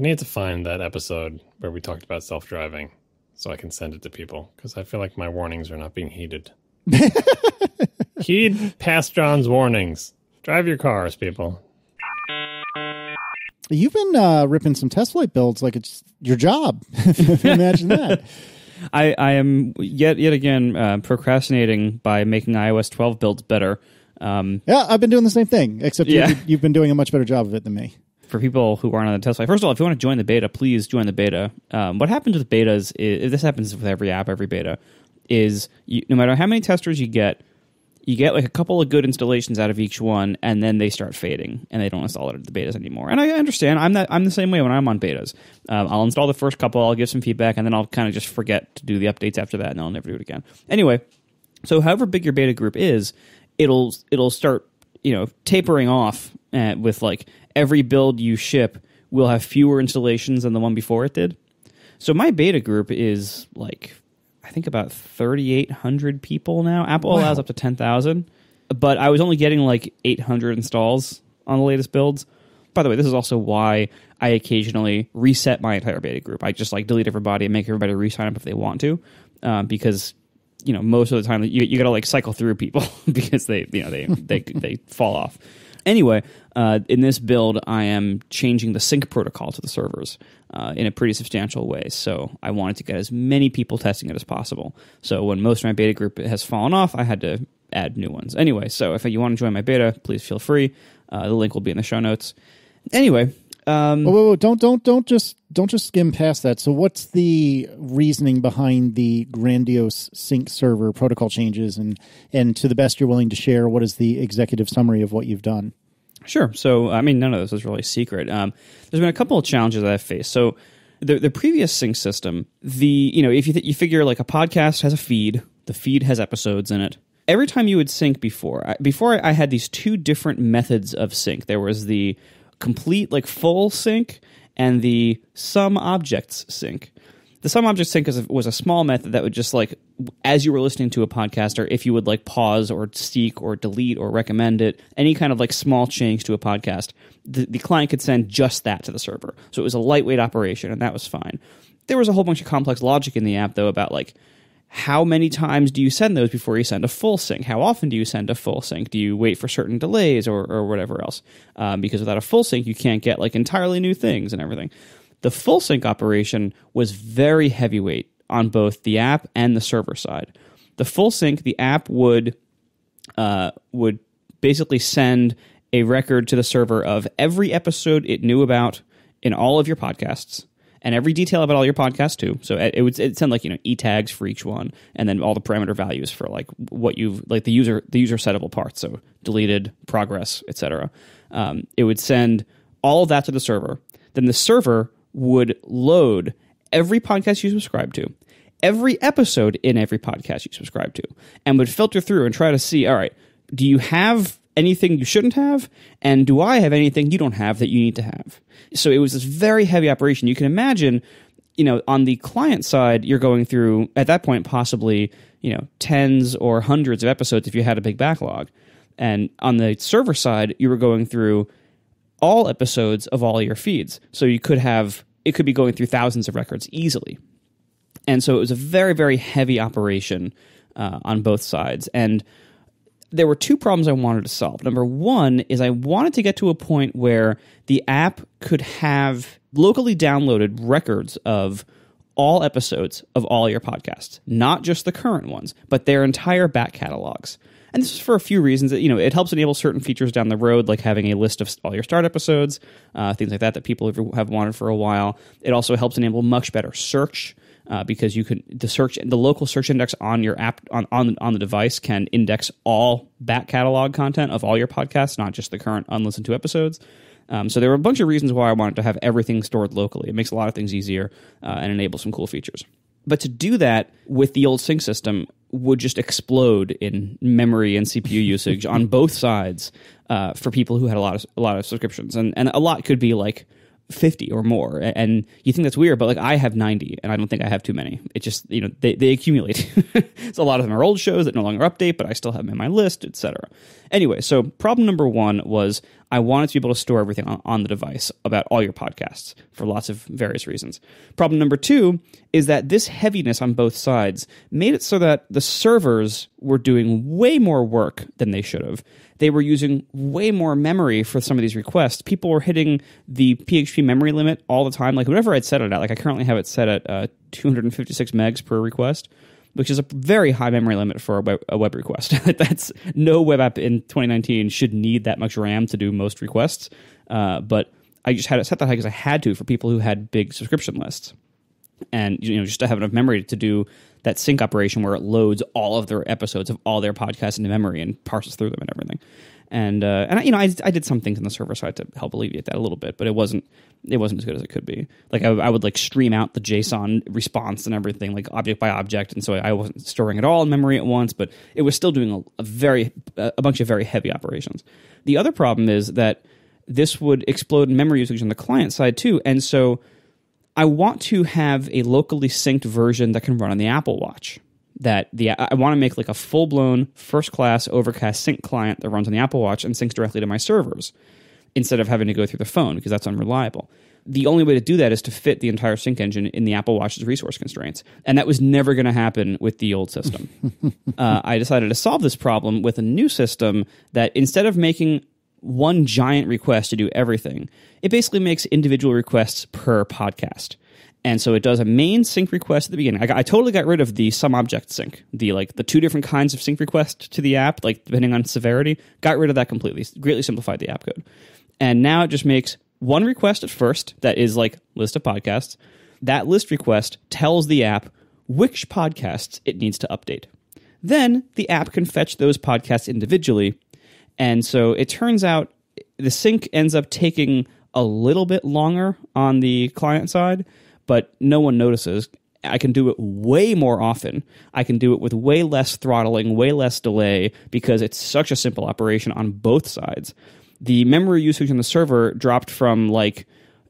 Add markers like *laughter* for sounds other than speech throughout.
I need to find that episode where we talked about self driving so I can send it to people because I feel like my warnings are not being heeded. *laughs* Heed past John's warnings. Drive your cars, people. You've been uh, ripping some TestFlight builds like it's your job. *laughs* Imagine that. *laughs* I, I am yet yet again uh, procrastinating by making iOS 12 builds better. Um, Yeah, I've been doing the same thing, except Yeah. you, you've been doing a much better job of it than me. For people who aren't on the TestFlight, first of all, if you want to join the beta, please join the beta. Um, what happens with betas is this happens with every app, every beta, is you, no matter how many testers you get, you get like a couple of good installations out of each one, and then they start fading, and they don't install it at the betas anymore. And I understand. I'm that. I'm the same way when I'm on betas. Um, I'll install the first couple, I'll give some feedback, and then I'll kind of just forget to do the updates after that, and I'll never do it again. Anyway, so however big your beta group is, it'll it'll start you know tapering off uh, with like every build you ship will have fewer installations than the one before it did. So my beta group is like I think about 3800 people now. Apple allows up to 10,000, but I was only getting like 800 installs on the latest builds. By the way, this is also why I occasionally reset my entire beta group. I just like delete everybody and make everybody re-sign up if they want to, um, because you know most of the time you, you got to like cycle through people *laughs* because they you know they they they fall off. Anyway, uh, in this build, I am changing the sync protocol to the servers uh, in a pretty substantial way. So I wanted to get as many people testing it as possible. So when most of my beta group has fallen off, I had to add new ones. Anyway, so if you want to join my beta, please feel free. Uh, the link will be in the show notes. Anyway, um, Whoa, whoa, whoa, don't don't don't just don't just skim past that. So, what's the reasoning behind the grandiose sync server protocol changes, and and to the best you're willing to share, what is the executive summary of what you've done? Sure. So, I mean, none of this is really secret. Um, there's been a couple of challenges that I've faced. So, the the previous sync system, the you know, if you th- you figure like a podcast has a feed, the feed has episodes in it. Every time you would sync before, I, before I had these two different methods of sync. There was the complete like full sync and the some objects sync. The some object sync is, was a small method that would just like as you were listening to a podcast or if you would like pause or seek or delete or recommend it, any kind of like small change to a podcast, the, the client could send just that to the server. So it was a lightweight operation and that was fine. There was a whole bunch of complex logic in the app though about like how many times do you send those before you send a full sync? How often do you send a full sync? Do you wait for certain delays or, or whatever else? Um, because without a full sync, you can't get like entirely new things and everything. The full sync operation was very heavyweight on both the app and the server side. The full sync, the app would uh, would basically send a record to the server of every episode it knew about in all of your podcasts and every detail about all your podcasts too. So it, would it send like you know e tags for each one, and then all the parameter values for like what you've like the user the user settable parts, so deleted, progress, etc. Um, it would send all of that to the server. Then the server would load every podcast you subscribe to, every episode in every podcast you subscribe to, and would filter through and try to see, all right, do you have anything you shouldn't have? And do I have anything you don't have that you need to have? So it was this very heavy operation. You can imagine, you know, on the client side, you're going through, at that point, possibly, you know, tens or hundreds of episodes if you had a big backlog. And on the server side, you were going through all episodes of all your feeds. So you could have, it could be going through thousands of records easily. And so it was a very, very heavy operation uh, on both sides. And there were two problems I wanted to solve. Number one is I wanted to get to a point where the app could have locally downloaded records of all episodes of all your podcasts, not just the current ones, but their entire back catalogs. And this is for a few reasons. That, you know, it helps enable certain features down the road, like having a list of all your start episodes, uh, things like that that people have- have wanted for a while. It also helps enable much better search uh, because you can the search the local search index on your app on, on on the device can index all back catalog content of all your podcasts, not just the current unlistened to episodes. Um, so there were a bunch of reasons why I wanted to have everything stored locally. It makes a lot of things easier uh, and enables some cool features. But to do that with the old sync system would just explode in memory and CPU *laughs* usage on both sides uh, for people who had a lot of a lot of subscriptions, and and a lot could be like 50 or more and you think that's weird but like i have 90 and i don't think i have too many. It just you know they, they accumulate. *laughs* So a lot of them are old shows that no longer update but i still have them in my list etc anyway so problem number one was I wanted to be able to store everything on, on the device about all your podcasts for lots of various reasons. Problem number two is that this heaviness on both sides made it so that the servers were doing way more work than they should have. They were using way more memory for some of these requests. People were hitting the PHP memory limit all the time. Like whatever I'd set it at, like I currently have it set at uh, 256 megs per request which is a very high memory limit for a web, a web request. *laughs* That's no web app in 2019 should need that much RAM to do most requests. Uh, but I just had it set that high because I had to for people who had big subscription lists, and you know just to have enough memory to do that sync operation where it loads all of their episodes of all their podcasts into memory and parses through them and everything and uh, and I, you know I, I did some things on the server side to help alleviate that a little bit, but it wasn't it wasn't as good as it could be. Like I, I would like stream out the JSON response and everything like object by object, and so I wasn't storing it all in memory at once, but it was still doing a, a very a bunch of very heavy operations. The other problem is that this would explode memory usage on the client side too, and so I want to have a locally synced version that can run on the Apple Watch that the I want to make like a full blown first class Overcast sync client that runs on the Apple Watch and syncs directly to my servers instead of having to go through the phone because that's unreliable. The only way to do that is to fit the entire sync engine in the Apple Watch's resource constraints, and that was never going to happen with the old system. *laughs* uh, I decided to solve this problem with a new system that instead of making one giant request to do everything, it basically makes individual requests per podcast. And so it does a main sync request at the beginning. I, got, I totally got rid of the some object sync, the like the two different kinds of sync request to the app, like depending on severity. Got rid of that completely. Greatly simplified the app code. And now it just makes one request at first that is like list of podcasts. That list request tells the app which podcasts it needs to update. Then the app can fetch those podcasts individually. And so it turns out the sync ends up taking a little bit longer on the client side but no one notices. I can do it way more often. I can do it with way less throttling, way less delay because it's such a simple operation on both sides. The memory usage on the server dropped from like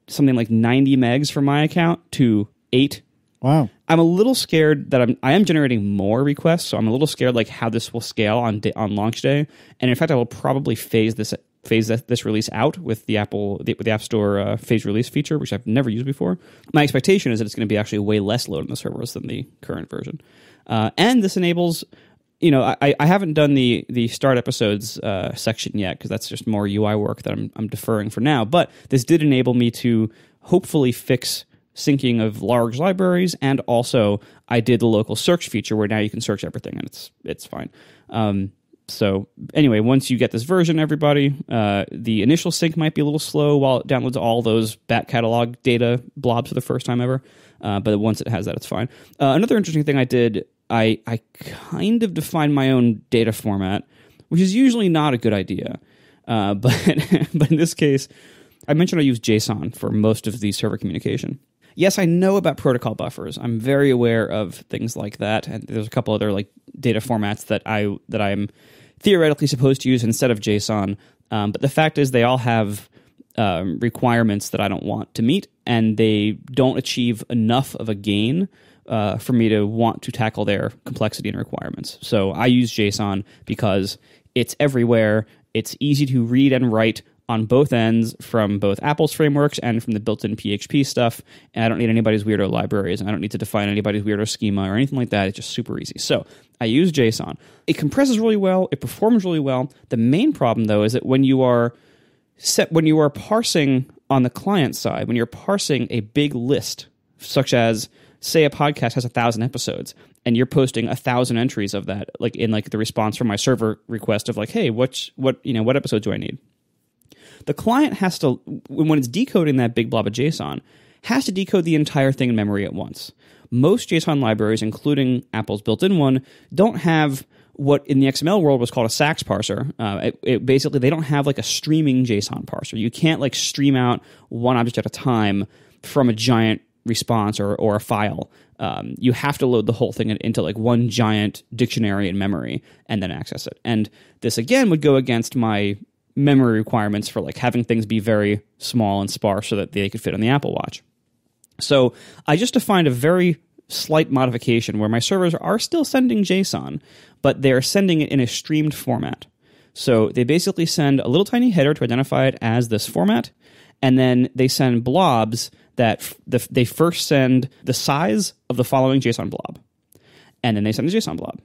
something like 90 megs for my account to 8 Wow. I'm a little scared that I'm I am generating more requests, so I'm a little scared like how this will scale on day, on launch day. And in fact, I will probably phase this phase this release out with the Apple the, with the App Store uh, phase release feature, which I've never used before. My expectation is that it's going to be actually way less load on the servers than the current version, uh, and this enables. You know, I, I haven't done the the start episodes uh, section yet because that's just more UI work that I'm I'm deferring for now. But this did enable me to hopefully fix syncing of large libraries, and also I did the local search feature where now you can search everything and it's it's fine. Um, so anyway, once you get this version, everybody, uh, the initial sync might be a little slow while it downloads all those back catalog data blobs for the first time ever. Uh, but once it has that, it's fine. Uh, another interesting thing I did, I I kind of defined my own data format, which is usually not a good idea. Uh, *laughs* but but in this case, I mentioned I use JSON for most of the server communication. Yes, I know about protocol buffers. I'm very aware of things like that, and there's a couple other like data formats that I that I'm theoretically supposed to use instead of JSON. Um, but the fact is, they all have um, requirements that I don't want to meet, and they don't achieve enough of a gain uh, for me to want to tackle their complexity and requirements. So I use JSON because it's everywhere. It's easy to read and write on both ends from both Apple's frameworks and from the built in PHP stuff. And I don't need anybody's weirdo libraries, and I don't need to define anybody's weirdo schema or anything like that. It's just super easy. So I use JSON. It compresses really well, it performs really well. The main problem, though, is that when you are set, when you are parsing on the client side, when you're parsing a big list, such as say a podcast has a thousand episodes and you're posting a thousand entries of that like in like the response from my server request of like hey what's what you know what episode do i need the client has to, when it's decoding that big blob of JSON, has to decode the entire thing in memory at once. Most JSON libraries, including Apple's built in one, don't have what in the XML world was called a SAX parser. Uh, it, it basically, they don't have like a streaming JSON parser. You can't like stream out one object at a time from a giant response or, or a file. Um, you have to load the whole thing into like one giant dictionary in memory and then access it. And this again would go against my memory requirements for like having things be very small and sparse so that they could fit on the Apple Watch. So I just defined a very slight modification where my servers are still sending JSON, but they're sending it in a streamed format. So they basically send a little tiny header to identify it as this format, and then they send blobs that f- the, they first send the size of the following JSON blob, and then they send the JSON blob,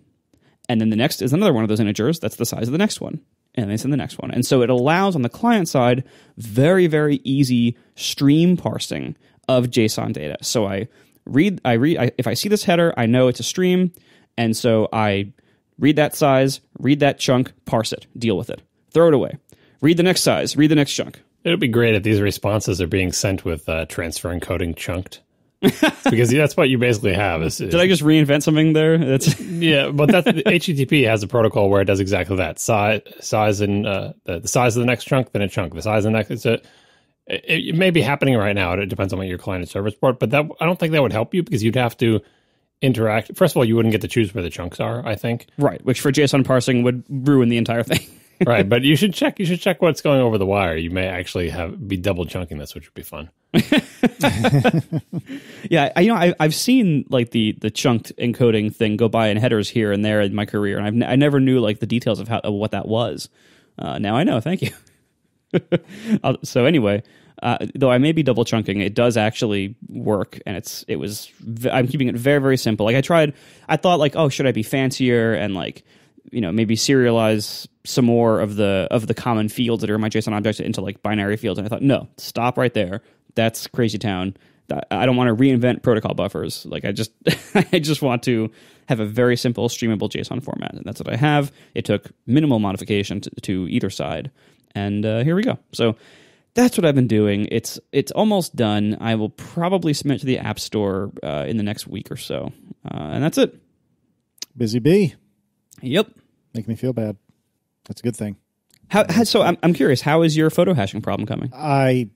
and then the next is another one of those integers that's the size of the next one, and they send the next one, and so it allows on the client side very very easy stream parsing of JSON data. So I read I read I, if I see this header, I know it's a stream, and so I read that size, read that chunk, parse it, deal with it, throw it away. Read the next size, read the next chunk. It would be great if these responses are being sent with uh, transfer encoding chunked. *laughs* because that's what you basically have. Is, is, Did I just reinvent something there? That's *laughs* yeah, but that's HTTP has a protocol where it does exactly that. Size, size, and uh, the, the size of the next chunk, then a chunk. The size of the next. It's a, it, it may be happening right now. It depends on what your client and service port. But that I don't think that would help you because you'd have to interact. First of all, you wouldn't get to choose where the chunks are. I think right, which for JSON parsing would ruin the entire thing. *laughs* right, but you should check. You should check what's going over the wire. You may actually have be double chunking this, which would be fun. *laughs* yeah, I, you know, I, I've seen like the the chunked encoding thing go by in headers here and there in my career, and I've n- I never knew like the details of how of what that was. Uh, now I know. Thank you. *laughs* Uh, so anyway, uh, though I may be double chunking, it does actually work, and it's it was I'm keeping it very very simple. Like I tried, I thought like, oh, should I be fancier and like you know maybe serialize some more of the of the common fields that are in my JSON objects into like binary fields, and I thought no, stop right there. That's crazy town. I don't want to reinvent protocol buffers. Like I just *laughs* I just want to have a very simple streamable JSON format, and that's what I have. It took minimal modification to, to either side, and uh, here we go. So that's what I've been doing. It's it's almost done. I will probably submit to the App Store uh, in the next week or so, uh, and that's it. Busy bee. Yep. Make me feel bad. That's a good thing. How, how so? I'm I'm curious. How is your photo hashing problem coming? I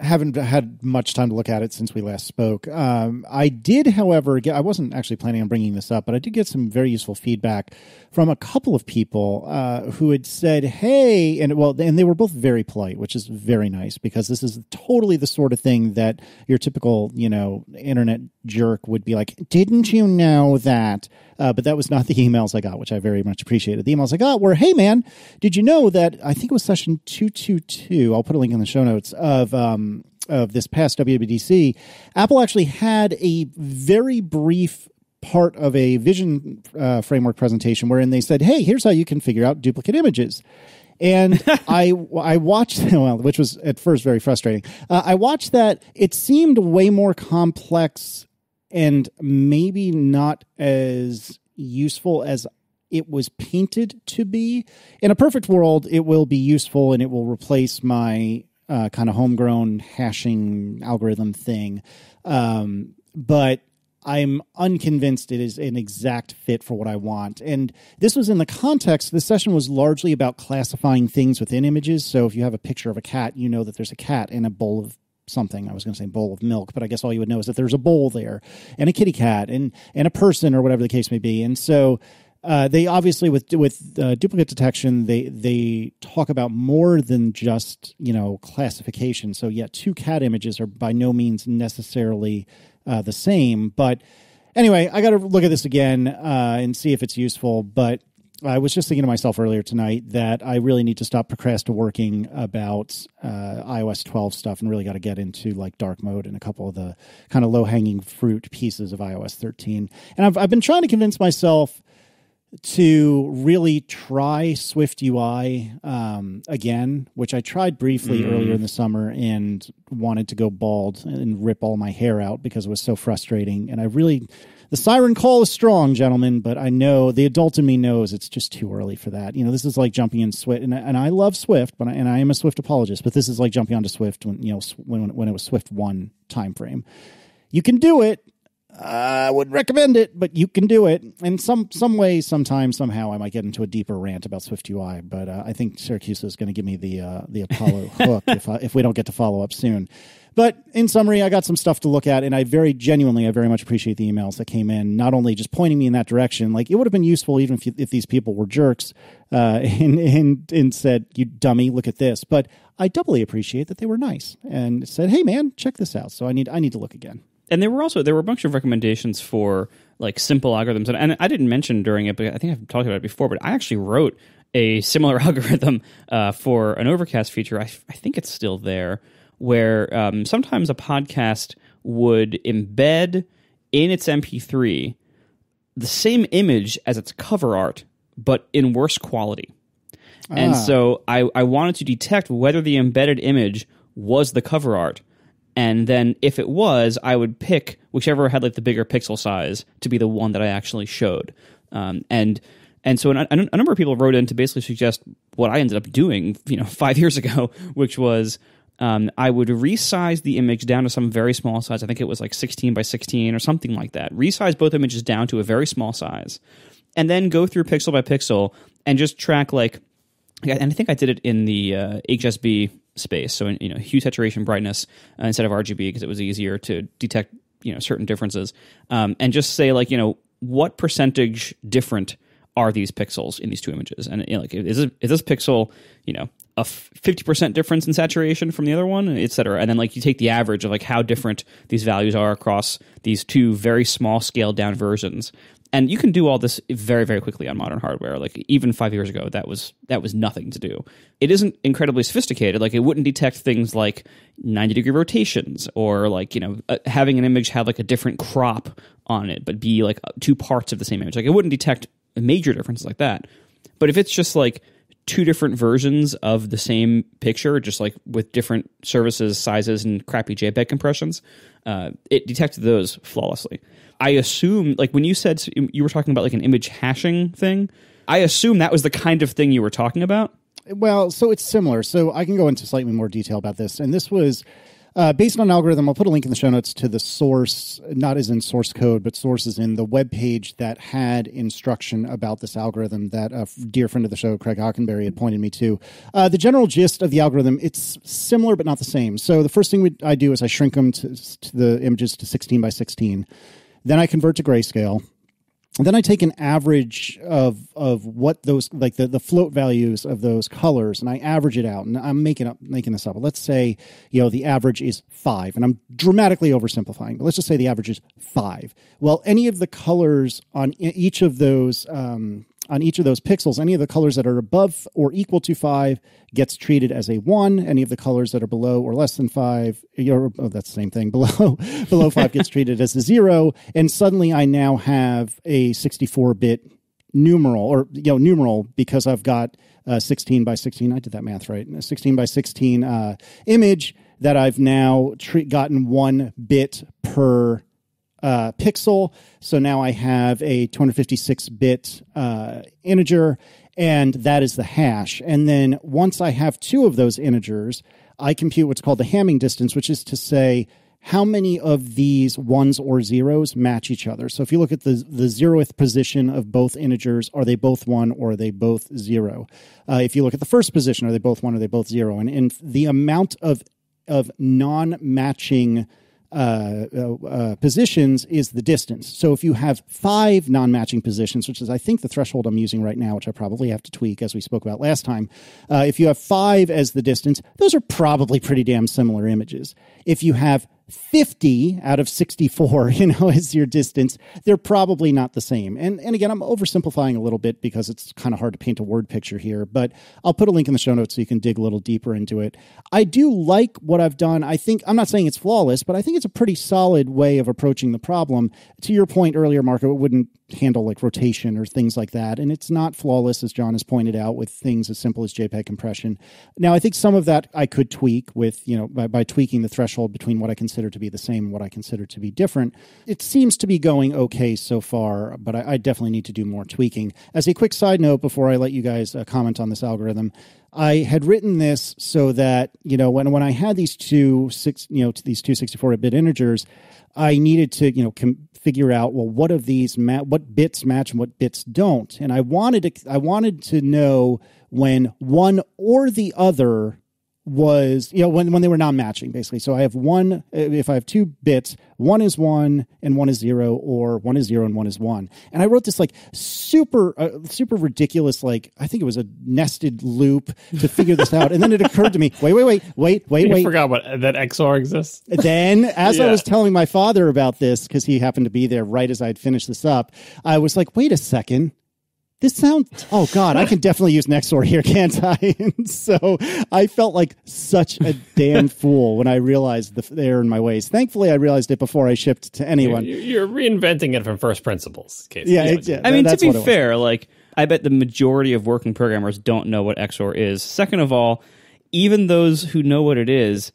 haven't had much time to look at it since we last spoke. Um, I did, however, get, I wasn't actually planning on bringing this up, but I did get some very useful feedback from a couple of people uh, who had said, "Hey," and well, and they were both very polite, which is very nice because this is totally the sort of thing that your typical, you know, internet jerk would be like, "Didn't you know that?" Uh, but that was not the emails I got, which I very much appreciated. The emails I got were, "Hey, man, did you know that?" I think it was session two two two. I'll put a link in the show notes of. Um, of this past WWDC, Apple actually had a very brief part of a vision uh, framework presentation wherein they said, "Hey, here's how you can figure out duplicate images." And *laughs* I I watched *laughs* well, which was at first very frustrating. Uh, I watched that; it seemed way more complex and maybe not as useful as it was painted to be. In a perfect world, it will be useful and it will replace my uh, kind of homegrown hashing algorithm thing. Um, but I'm unconvinced it is an exact fit for what I want. And this was in the context, this session was largely about classifying things within images. So if you have a picture of a cat, you know that there's a cat in a bowl of something. I was going to say bowl of milk, but I guess all you would know is that there's a bowl there and a kitty cat and, and a person or whatever the case may be. And so uh, they obviously with with uh, duplicate detection they they talk about more than just you know classification. So yeah, two cat images are by no means necessarily uh, the same. But anyway, I got to look at this again uh, and see if it's useful. But I was just thinking to myself earlier tonight that I really need to stop procrastinating about uh, iOS 12 stuff and really got to get into like dark mode and a couple of the kind of low hanging fruit pieces of iOS 13. And I've, I've been trying to convince myself to really try Swift UI um, again, which I tried briefly mm. earlier in the summer and wanted to go bald and rip all my hair out because it was so frustrating. And I really, the siren call is strong, gentlemen, but I know the adult in me knows it's just too early for that. You know, this is like jumping in Swift, and, and I love Swift, but I, and I am a Swift apologist, but this is like jumping onto Swift when you know when when it was Swift one time frame. You can do it I would recommend it, but you can do it. In some some way, sometime, somehow, I might get into a deeper rant about Swift UI. But uh, I think Syracuse is going to give me the uh, the Apollo *laughs* hook if I, if we don't get to follow up soon. But in summary, I got some stuff to look at, and I very genuinely, I very much appreciate the emails that came in. Not only just pointing me in that direction, like it would have been useful even if you, if these people were jerks uh, *laughs* and and and said, "You dummy, look at this." But I doubly appreciate that they were nice and said, "Hey, man, check this out." So I need I need to look again and there were also there were a bunch of recommendations for like simple algorithms and, i didn't mention during it but i think i've talked about it before but i actually wrote a similar *laughs* algorithm uh, for an overcast feature. I, I, think it's still there, where um, sometimes a podcast would embed in its MP3 the same image as its cover art, but in worse quality. Ah. And so I, I wanted to detect whether the embedded image was the cover art. And then if it was, I would pick whichever had like the bigger pixel size to be the one that I actually showed. Um, and and so a, a number of people wrote in to basically suggest what I ended up doing, you know, *laughs* five years ago, which was um, I would resize the image down to some very small size. I think it was like 16 by 16 or something like that. Resize both images down to a very small size, and then go through pixel by pixel and just track like. And I think I did it in the uh, HSB space, so in, you know hue, saturation, brightness uh, instead of RGB because it was easier to detect you know certain differences, um, and just say like you know what percentage different are these pixels in these two images, and you know, like is this, is this pixel you know a 50% difference in saturation from the other one, et cetera. And then like you take the average of like how different these values are across these two very small scaled down versions. And you can do all this very, very quickly on modern hardware. Like even five years ago, that was that was nothing to do. It isn't incredibly sophisticated. Like it wouldn't detect things like ninety degree rotations or like you know uh, having an image have like a different crop on it, but be like two parts of the same image. Like it wouldn't detect major differences like that. But if it's just like two different versions of the same picture, just like with different services, sizes, and crappy JPEG compressions. Uh, it detected those flawlessly. I assume, like when you said you were talking about like an image hashing thing, I assume that was the kind of thing you were talking about. Well, so it's similar. So I can go into slightly more detail about this. And this was uh, based on an algorithm, I'll put a link in the show notes to the source, not as in source code, but sources in the web page that had instruction about this algorithm that a dear friend of the show, Craig Hockenberry, had pointed me to. Uh, the general gist of the algorithm, it's similar but not the same. So the first thing we, I do is I shrink them to, to the images to 16 by 16. Then I convert to grayscale then I take an average of of what those like the, the float values of those colors and I average it out and I'm making up making this up. Let's say, you know, the average is five, and I'm dramatically oversimplifying, but let's just say the average is five. Well, any of the colors on each of those um, on each of those pixels, any of the colors that are above or equal to five gets treated as a one. Any of the colors that are below or less than five, oh, that's the same thing. *laughs* Below below five gets treated as a zero. And suddenly I now have a 64 bit numeral or you know numeral because I've got a 16 by 16. I did that math right. A 16 by 16 uh, image that I've now tre- gotten one bit per uh, pixel. So now I have a 256 bit uh, integer, and that is the hash. And then once I have two of those integers, I compute what's called the Hamming distance, which is to say how many of these ones or zeros match each other. So if you look at the, the zeroth position of both integers, are they both one or are they both zero? Uh, if you look at the first position, are they both one or are they both zero? And, and the amount of, of non matching uh, uh, uh, positions is the distance. So if you have five non matching positions, which is, I think, the threshold I'm using right now, which I probably have to tweak as we spoke about last time, uh, if you have five as the distance, those are probably pretty damn similar images. If you have 50 out of 64, *laughs* you know, is your distance, they're probably not the same. And and again, I'm oversimplifying a little bit because it's kind of hard to paint a word picture here, but I'll put a link in the show notes so you can dig a little deeper into it. I do like what I've done. I think I'm not saying it's flawless, but I think it's a pretty solid way of approaching the problem. To your point earlier, Marco, it wouldn't handle like rotation or things like that, and it's not flawless as John has pointed out with things as simple as JPEG compression. Now, I think some of that I could tweak with, you know, by, by tweaking the threshold between what I can consider to be the same what I consider to be different. It seems to be going okay so far, but I, I definitely need to do more tweaking. As a quick side note, before I let you guys uh, comment on this algorithm, I had written this so that you know when when I had these two six you know these two 64 bit integers, I needed to you know com- figure out well what of these ma- what bits match and what bits don't, and I wanted to I wanted to know when one or the other was you know when when they were non-matching basically. So i have one if i have two bits one is one and one is zero or one is zero and one is one. And i wrote this like super uh, super ridiculous like i think it was a nested loop to figure this out. And then it occurred to me wait wait wait wait wait wait. I forgot what that xor exists? Then as yeah. i was telling my father about this because he happened to be there right as i'd finished this up i was like wait a second this sounds oh god i can definitely use nexor here can't i *laughs* and so i felt like such a damn *laughs* fool when i realized the error in my ways thankfully i realized it before i shipped to anyone You're, you're reinventing it from first principles. Casey. yeah, it, yeah I mean, to be what it was. fair, like I bet the majority of working programmers don't know what XOR is. Second of all, even those who know what it is,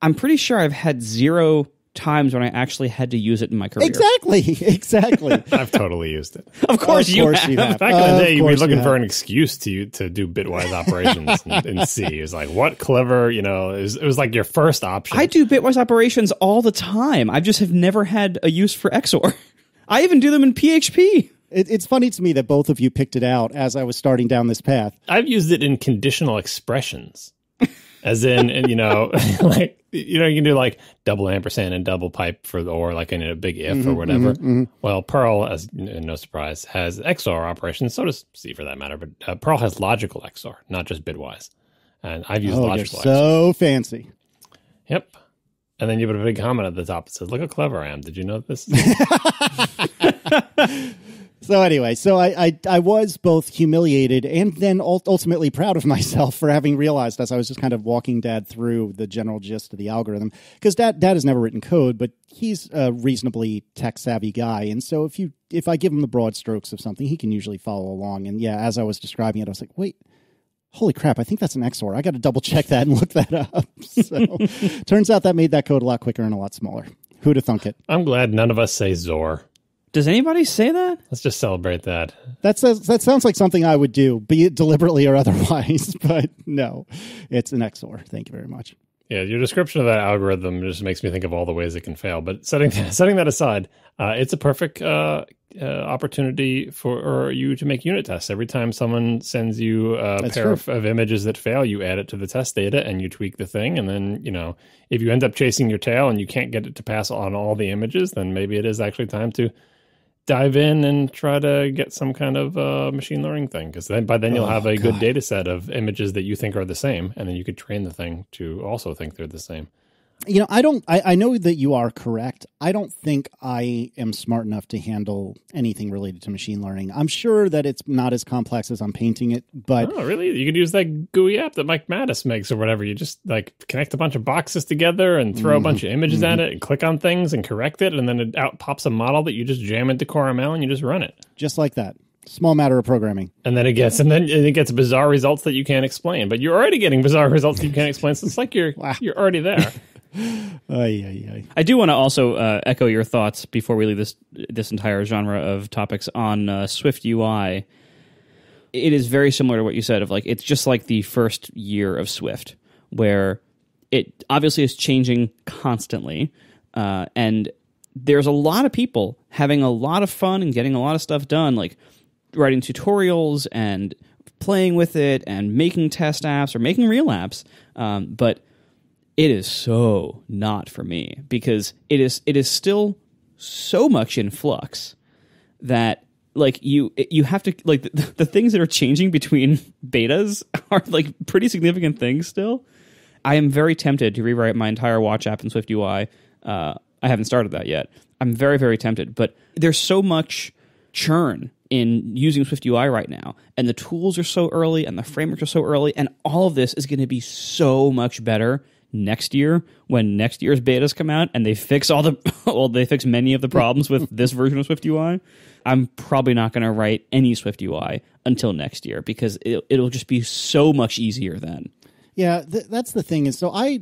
I'm pretty sure I've had zero times when I actually had to use it in my career. exactly *laughs* exactly *laughs* I've totally used it. Of course, Of you course have. you have. Back in the day, you'd be course you looking for an excuse to to do bitwise operations in, in C. It was like, what clever, you know, it was, it was like your first option. I do bitwise operations all the time. I just have never had a use for XOR. *laughs* I even do them in PHP. It, it's funny to me that both of you picked it out as I was starting down this path. I've used it in conditional expressions, as in, and, you know, *laughs* like you know, you can do like double ampersand and double pipe for the or like in a big if Mm-hmm, or whatever. Well, Perl, as no surprise, has XOR operations. So does C for that matter. But uh, Perl has logical XOR, not just bitwise. And I've used Oh, you're logical XOR. so fancy. Yep. And then you put a big comment at the top that says, "Look how clever I am." Did you know this? *laughs* *laughs* So anyway, so I, I I was both humiliated and then ultimately proud of *laughs* myself for having realized as I was just kind of walking Dad through the general gist of the algorithm because Dad Dad has never written code, but he's a reasonably tech savvy guy, and so if you if I give him the broad strokes of something, he can usually follow along. And yeah, as I was describing it, I was like, wait. Holy crap, I think that's an XOR. I got to double check that and look that up. *laughs* So *laughs* turns out that made that code a lot quicker and a lot smaller. Who'd have thunk it? I'm glad none of us say Zor. Does anybody say that? Let's just celebrate that. That says that sounds like something I would do, be it deliberately or *laughs* otherwise. *laughs* But no, it's an XOR. Thank you very much. Yeah, your description of that algorithm just makes me think of all the ways it can fail. But setting *laughs* setting that aside, uh, it's a perfect uh, uh, opportunity for you to make unit tests. Every time someone sends you a That's pair of, of images that fail, you add it to the test data and you tweak the thing. And then you know if you end up chasing your tail and you can't get it to pass on all the images, then maybe it is actually time to dive in and try to get some kind of uh, machine learning thing because then by then you'll Oh, have a good God. data set of images that you think are the same and then you could train the thing to also think they're the same You know, I don't. I, I know that you are correct. I don't think I am smart enough to handle anything related to machine learning. I'm sure that it's not as complex as I'm painting it, but oh really you could use that GUI app that Mike Mattis makes or whatever you just like connect a bunch of boxes together and throw a mm-hmm. bunch of images at mm-hmm. it and click on things and correct it and then it out pops a model that you just jam into CoreML and you just run it just like that, small matter of programming. and then it gets and then it gets bizarre results that you can't explain but you're already getting bizarre results that you can't explain so it's like you're *laughs* you're already there *laughs* Ay, ay, ay. I do want to also uh, echo your thoughts before we leave this this entire genre of topics on uh, Swift UI. It is very similar to what you said of like it's just like the first year of Swift, where it obviously is changing constantly, uh, and there's a lot of people having a lot of fun and getting a lot of stuff done, like writing tutorials and playing with it and making test apps or making real apps. Um, but it is so not for me because it is it is still so much in flux that like you you have to like the, the things that are changing between *laughs* betas *laughs* are like pretty significant things still. I am very tempted to rewrite my entire watch app in Swift UI. Uh, I haven't started that yet. I'm very very tempted, but there's so much churn in using Swift UI right now, and the tools are so early, and the frameworks are so early, and all of this is going to be so much better next year when next year's betas come out and they fix all the *laughs* well they fix many of the problems with this version of Swift UI. I'm probably not going to write any Swift UI until next year because it, it'll just be so much easier then. Yeah, th- that's the thing. Is so I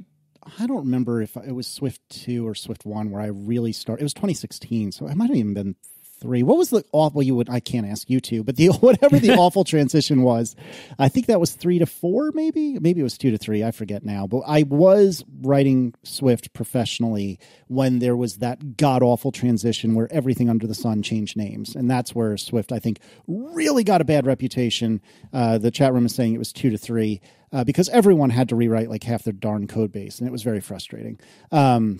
I don't remember if it was Swift two or Swift one where I really started. It was 2016, so it might have even been three. What was the awful? You would I can't ask you two, but the *laughs* whatever the *laughs* awful transition was, I think that was three to four, maybe maybe it was two to three. I forget now. But I was writing Swift professionally when there was that god awful transition where everything under the sun changed names, and that's where Swift I think really got a bad reputation. Uh, the chat room is saying it was two to three. Uh, because everyone had to rewrite like half their darn code base, and it was very frustrating. Um,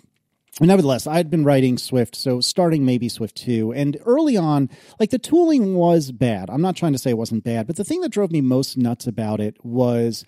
nevertheless, I had been writing Swift, so starting maybe Swift 2. And early on, like the tooling was bad. I'm not trying to say it wasn't bad, but the thing that drove me most nuts about it was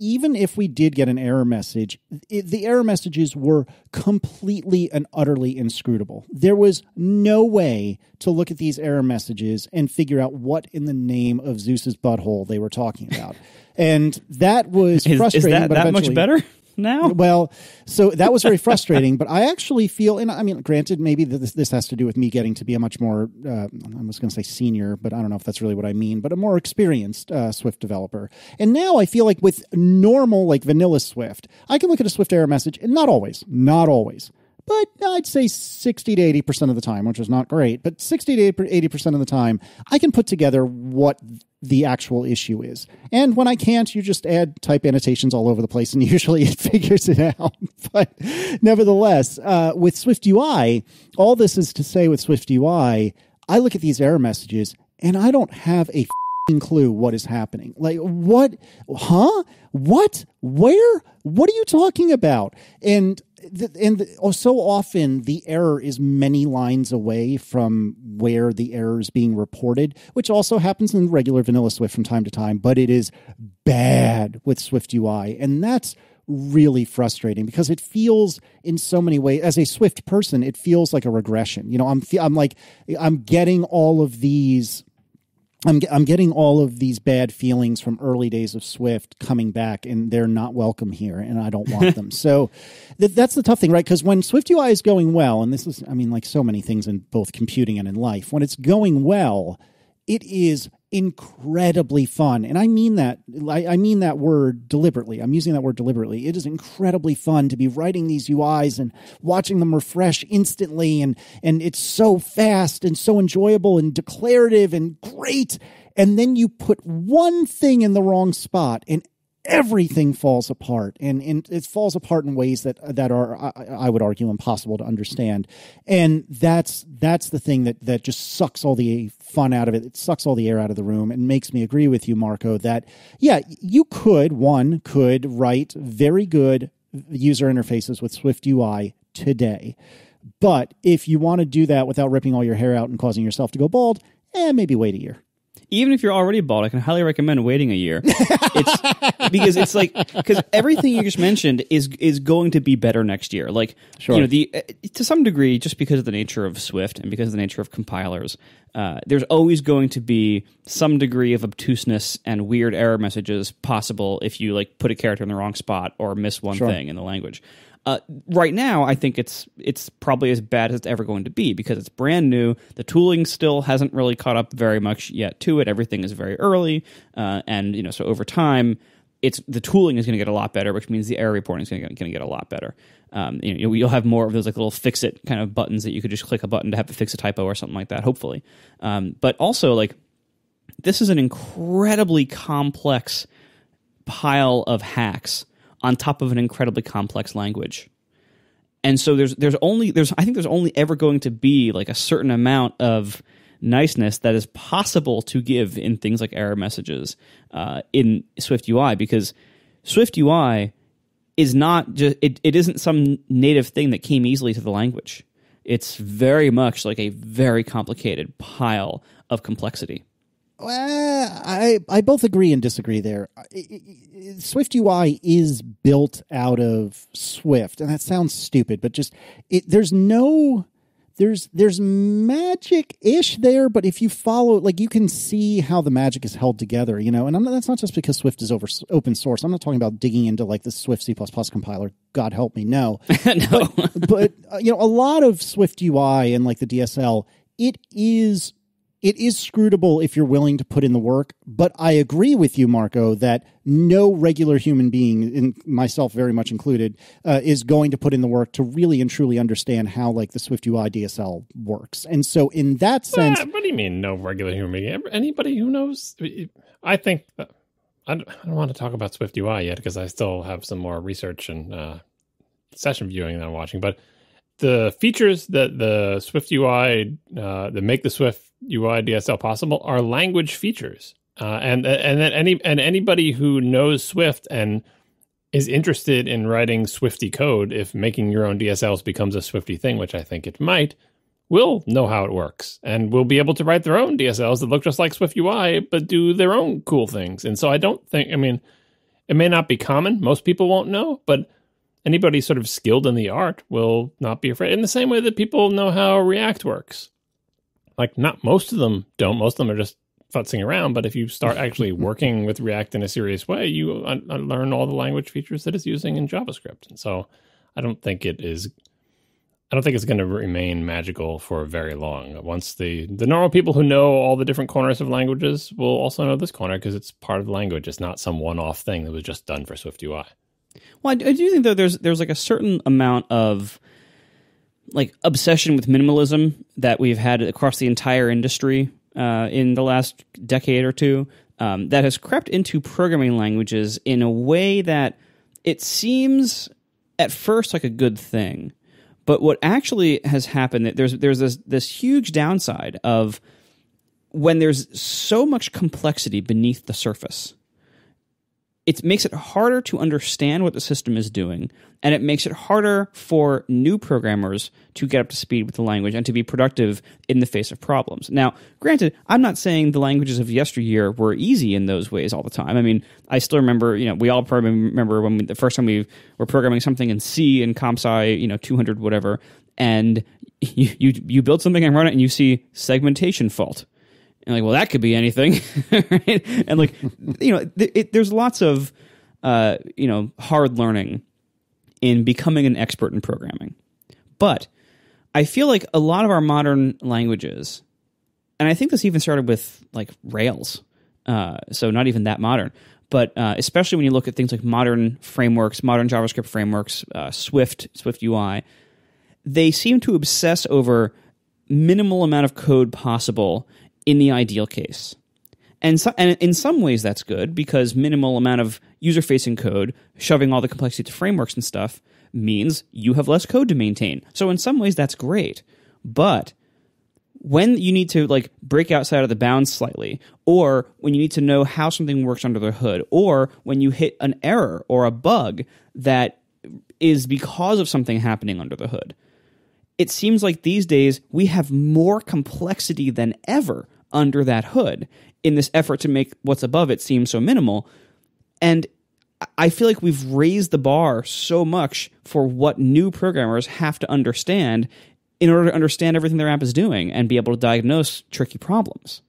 even if we did get an error message, it, the error messages were completely and utterly inscrutable. There was no way to look at these error messages and figure out what in the name of Zeus's butthole they were talking about. *laughs* and that was Is, is frustrating. that but that much better now? *laughs* well, so that was very frustrating, but I actually feel, and I mean, granted, maybe this, this has to do with me getting to be a much more, uh, I was going to say senior, but I don't know if that's really what I mean, but a more experienced uh, Swift developer. And now I feel like with normal, like vanilla Swift, I can look at a Swift error message, and not always, not always. But I'd say 60 to 80% of the time, which is not great, but 60 to 80% of the time, I can put together what the actual issue is. And when I can't, you just add type annotations all over the place and *laughs* usually it figures it out. *laughs* But nevertheless, uh, with Swift UI, all this is to say with Swift UI, I look at these error messages and I don't have a clue what is happening. Like, what? Huh? What? Where? What are you talking about? And and oh, so often the error is many lines away from where the error is being reported, which also happens in regular vanilla Swift from time to time, but it is bad with Swift UI. And that's really frustrating because it feels in so many ways as a Swift person, it feels like a regression. You know, I'm, I'm like, I'm getting all of these I'm I'm getting all of these bad feelings from early days of Swift coming back, and they're not welcome here, and I don't want *laughs* them. So th- that's the tough thing, right? Because when Swift UI is going well, and this is, I mean, like so many things in both computing and in life, when it's going well, it is incredibly fun, and I mean that. I, mean that word deliberately. I'm using that word deliberately. It is incredibly fun to be writing these UIs and watching them refresh instantly, and and it's so fast and so enjoyable and declarative and great. And then you put one thing in the wrong spot, and everything falls apart and, and it falls apart in ways that that are I, I would argue impossible to understand and that's that's the thing that that just sucks all the fun out of it. It sucks all the air out of the room and makes me agree with you marco that yeah you could one could write very good user interfaces with swift ui today. But if you want to do that without ripping all your hair out and causing yourself to go bald eh maybe wait a year even if you're already bald, I can highly recommend waiting a year. It's *laughs* because it's like because everything you just mentioned is is going to be better next year. Like Sure. you know the uh, to some degree, just because of the nature of Swift and because of the nature of compilers, uh, there's always going to be some degree of obtuseness and weird error messages possible if you like put a character in the wrong spot or miss one Sure. thing in the language. Uh, right now, I think it's it's probably as bad as it's ever going to be because it's brand new. The tooling still hasn't really caught up very much yet to it. Everything is very early, uh, and you know, so over time, it's the tooling is going to get a lot better, which means the error reporting is going to get a lot better. Um, you know, you'll have more of those like little fix it kind of buttons that you could just click a button to have to fix a typo or something like that. Hopefully, um, but also like this is an incredibly complex pile of hacks on top of an incredibly complex language. And so there's there's only there's I think there's only ever going to be like a certain amount of niceness that is possible to give in things like error messages uh, in Swift UI because Swift UI is not just it, it isn't some native thing that came easily to the language. It's very much like a very complicated pile of complexity. Well, I I both agree and disagree there. Swift UI is built out of Swift, and that sounds stupid, but just it. There's no there's there's magic ish there, but if you follow, like you can see how the magic is held together, you know. And I'm not, that's not just because Swift is over open source. I'm not talking about digging into like the Swift C++ compiler. God help me, no *laughs* no. but uh, you know a lot of swift ui and like the dsl it is it is scrutable if you're willing to put in the work but i agree with you marco that no regular human being in myself very much included uh, is going to put in the work to really and truly understand how like the swift ui dsl works and so in that sense Ah, what do you mean, no regular human being? Anybody who knows? I think that, I don't, I don't want to talk about Swift UI yet because I still have some more research and uh, session viewing that I'm watching. But the features that the Swift UI uh, that make the Swift UI DSL possible are language features, uh, and and that any and anybody who knows Swift and is interested in writing Swifty code, if making your own DSLs becomes a Swifty thing, which I think it might, will know how it works and will be able to write their own DSLs that look just like Swift UI, but do their own cool things. And so I don't think, I mean, it may not be common. Most people won't know, but anybody sort of skilled in the art will not be afraid. In the same way that people know how React works. Like, not most of them don't. Most of them are just futzing around. But if you start actually *laughs* working with React in a serious way, you un- learn all the language features that it's using in JavaScript. And so I don't think it is. I don't think it's going to remain magical for very long. Once the the normal people who know all the different corners of languages will also know this corner because it's part of the language. It's not some one off thing that was just done for Swift UI. Well, I, do think though there's there's like a certain amount of like obsession with minimalism that we've had across the entire industry uh, in the last decade or two um, that has crept into programming languages in a way that it seems at first like a good thing, but what actually has happened that there's there's this this huge downside of when there's so much complexity beneath the surface it makes it harder to understand what the system is doing, and it makes it harder for new programmers to get up to speed with the language and to be productive in the face of problems. Now, granted, I'm not saying the languages of yesteryear were easy in those ways all the time. I mean, I still remember, you know, we all probably remember when we, the first time we were programming something in C in ComSci, you know, 200 whatever, and *laughs* you, you you build something and run it, and you see segmentation fault and like, well, that could be anything, *laughs* right? And like, you know, th- it, there's lots of, uh, you know, hard learning in becoming an expert in programming. But I feel like a lot of our modern languages, and I think this even started with like Rails, uh, so not even that modern, but uh, especially when you look at things like modern frameworks, modern JavaScript frameworks, uh, Swift, Swift UI, they seem to obsess over minimal amount of code possible in the ideal case. And, so, and in some ways that's good because minimal amount of user facing code, shoving all the complexity to frameworks and stuff means you have less code to maintain. So in some ways that's great. But when you need to like break outside of the bounds slightly or when you need to know how something works under the hood or when you hit an error or a bug that is because of something happening under the hood it seems like these days we have more complexity than ever under that hood in this effort to make what's above it seem so minimal. And I feel like we've raised the bar so much for what new programmers have to understand in order to understand everything their app is doing and be able to diagnose tricky problems.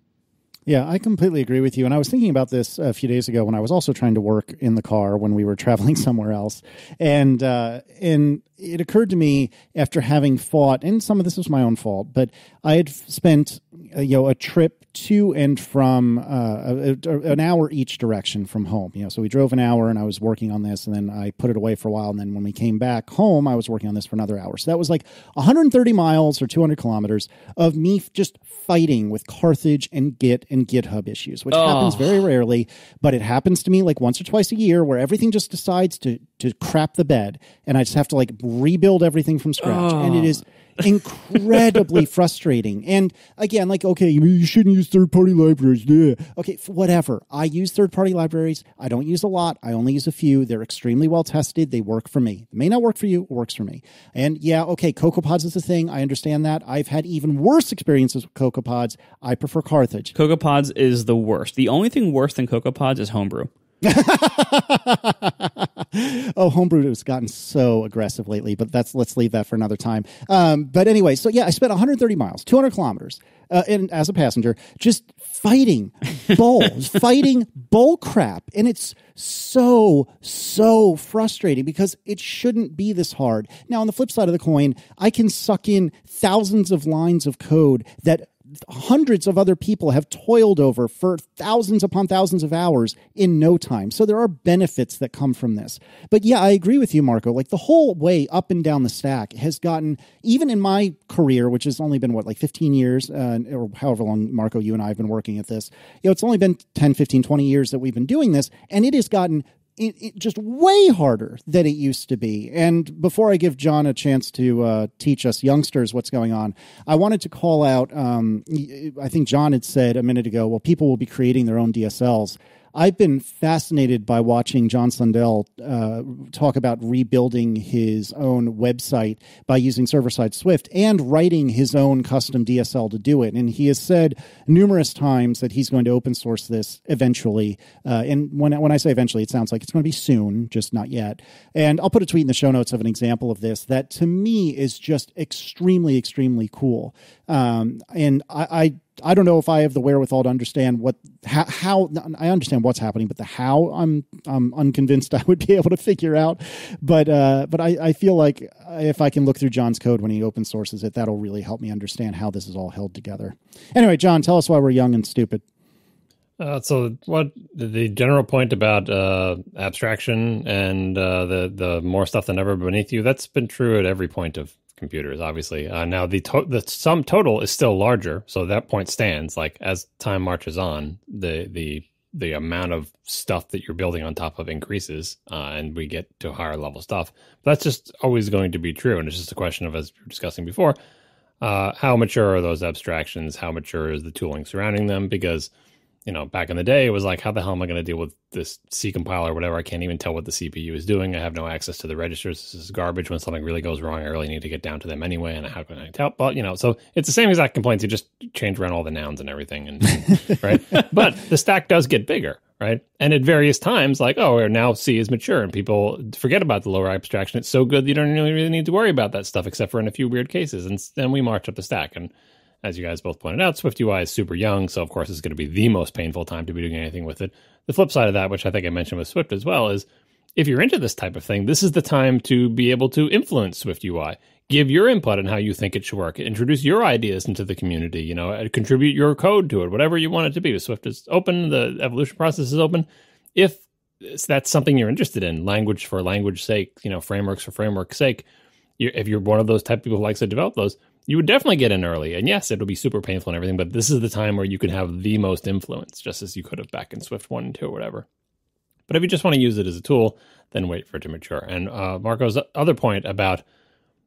Yeah, I completely agree with you. And I was thinking about this a few days ago when I was also trying to work in the car when we were *laughs* traveling somewhere else, and uh, and it occurred to me after having fought, and some of this was my own fault, but I had spent you know a trip to and from uh, a, a, an hour each direction from home. You know, so we drove an hour, and I was working on this, and then I put it away for a while, and then when we came back home, I was working on this for another hour. So that was like 130 miles or 200 kilometers of me just fighting with Carthage and Git and GitHub issues, which oh. happens very rarely, but it happens to me like once or twice a year, where everything just decides to to crap the bed, and I just have to like rebuild everything from scratch, oh. and it is incredibly *laughs* frustrating. And again, like, okay, you shouldn't use third party libraries. Yeah. Okay, whatever. I use third party libraries. I don't use a lot. I only use a few. They're extremely well tested. They work for me. It may not work for you. It works for me. And yeah, okay, CocoaPods is a thing. I understand that. I've had even worse experiences with CocoaPods. I prefer Carthage. CocoaPods is the worst. The only thing worse than CocoaPods is Homebrew. *laughs* oh, homebrew has gotten so aggressive lately, but that's let's leave that for another time. Um, but anyway, so yeah, I spent 130 miles, 200 kilometers, uh, in, as a passenger, just fighting *laughs* bulls, fighting bull crap, and it's so so frustrating because it shouldn't be this hard. Now, on the flip side of the coin, I can suck in thousands of lines of code that hundreds of other people have toiled over for thousands upon thousands of hours in no time. So there are benefits that come from this. But yeah, I agree with you, Marco. Like the whole way up and down the stack has gotten, even in my career, which has only been what, like 15 years, uh, or however long, Marco, you and I have been working at this, you know, it's only been 10, 15, 20 years that we've been doing this, and it has gotten it, it, just way harder than it used to be. And before I give John a chance to uh, teach us youngsters what's going on, I wanted to call out. Um, I think John had said a minute ago, well, people will be creating their own DSLs. I've been fascinated by watching John Sundell uh, talk about rebuilding his own website by using server side Swift and writing his own custom DSL to do it. And he has said numerous times that he's going to open source this eventually. Uh, and when, when I say eventually, it sounds like it's going to be soon, just not yet. And I'll put a tweet in the show notes of an example of this that to me is just extremely, extremely cool. Um, and I, I I don't know if I have the wherewithal to understand what how, how, I understand what's happening, but the how I'm I'm unconvinced *laughs* I would be able to figure out. But uh, but I, I feel like if I can look through John's code when he open sources it, that'll really help me understand how this is all held together. Anyway, John, tell us why we're young and stupid. Uh, so what the general point about uh, abstraction and uh, the the more stuff than ever beneath you that's been true at every point of computers, obviously. Uh, now the to- the sum total is still larger, so that point stands. Like as time marches on, the the the amount of stuff that you're building on top of increases, uh, and we get to higher level stuff. But that's just always going to be true, and it's just a question of, as we were discussing before, uh, how mature are those abstractions? How mature is the tooling surrounding them? Because you know, back in the day, it was like, how the hell am I going to deal with this C compiler or whatever? I can't even tell what the CPU is doing. I have no access to the registers. This is garbage. When something really goes wrong, I really need to get down to them anyway. And how can I tell? But, you know, so it's the same exact complaints. You just change around all the nouns and everything. And, *laughs* right. But the stack does get bigger, right? And at various times, like, oh, now C is mature and people forget about the lower abstraction. It's so good you don't really, really need to worry about that stuff except for in a few weird cases. And then we march up the stack. And, as you guys both pointed out, Swift UI is super young, so of course it's going to be the most painful time to be doing anything with it. The flip side of that, which I think I mentioned with Swift as well, is if you're into this type of thing, this is the time to be able to influence Swift UI. Give your input on how you think it should work. Introduce your ideas into the community. You know, uh, contribute your code to it, whatever you want it to be. Swift is open. The evolution process is open. If that's something you're interested in, language for language sake, you know, frameworks for framework's sake. if you're one of those type of people who likes to develop those, you would definitely get in early. And yes, it'll be super painful and everything, but this is the time where you can have the most influence, just as you could have back in Swift 1 and 2 or whatever. But if you just want to use it as a tool, then wait for it to mature. And uh, Marco's other point about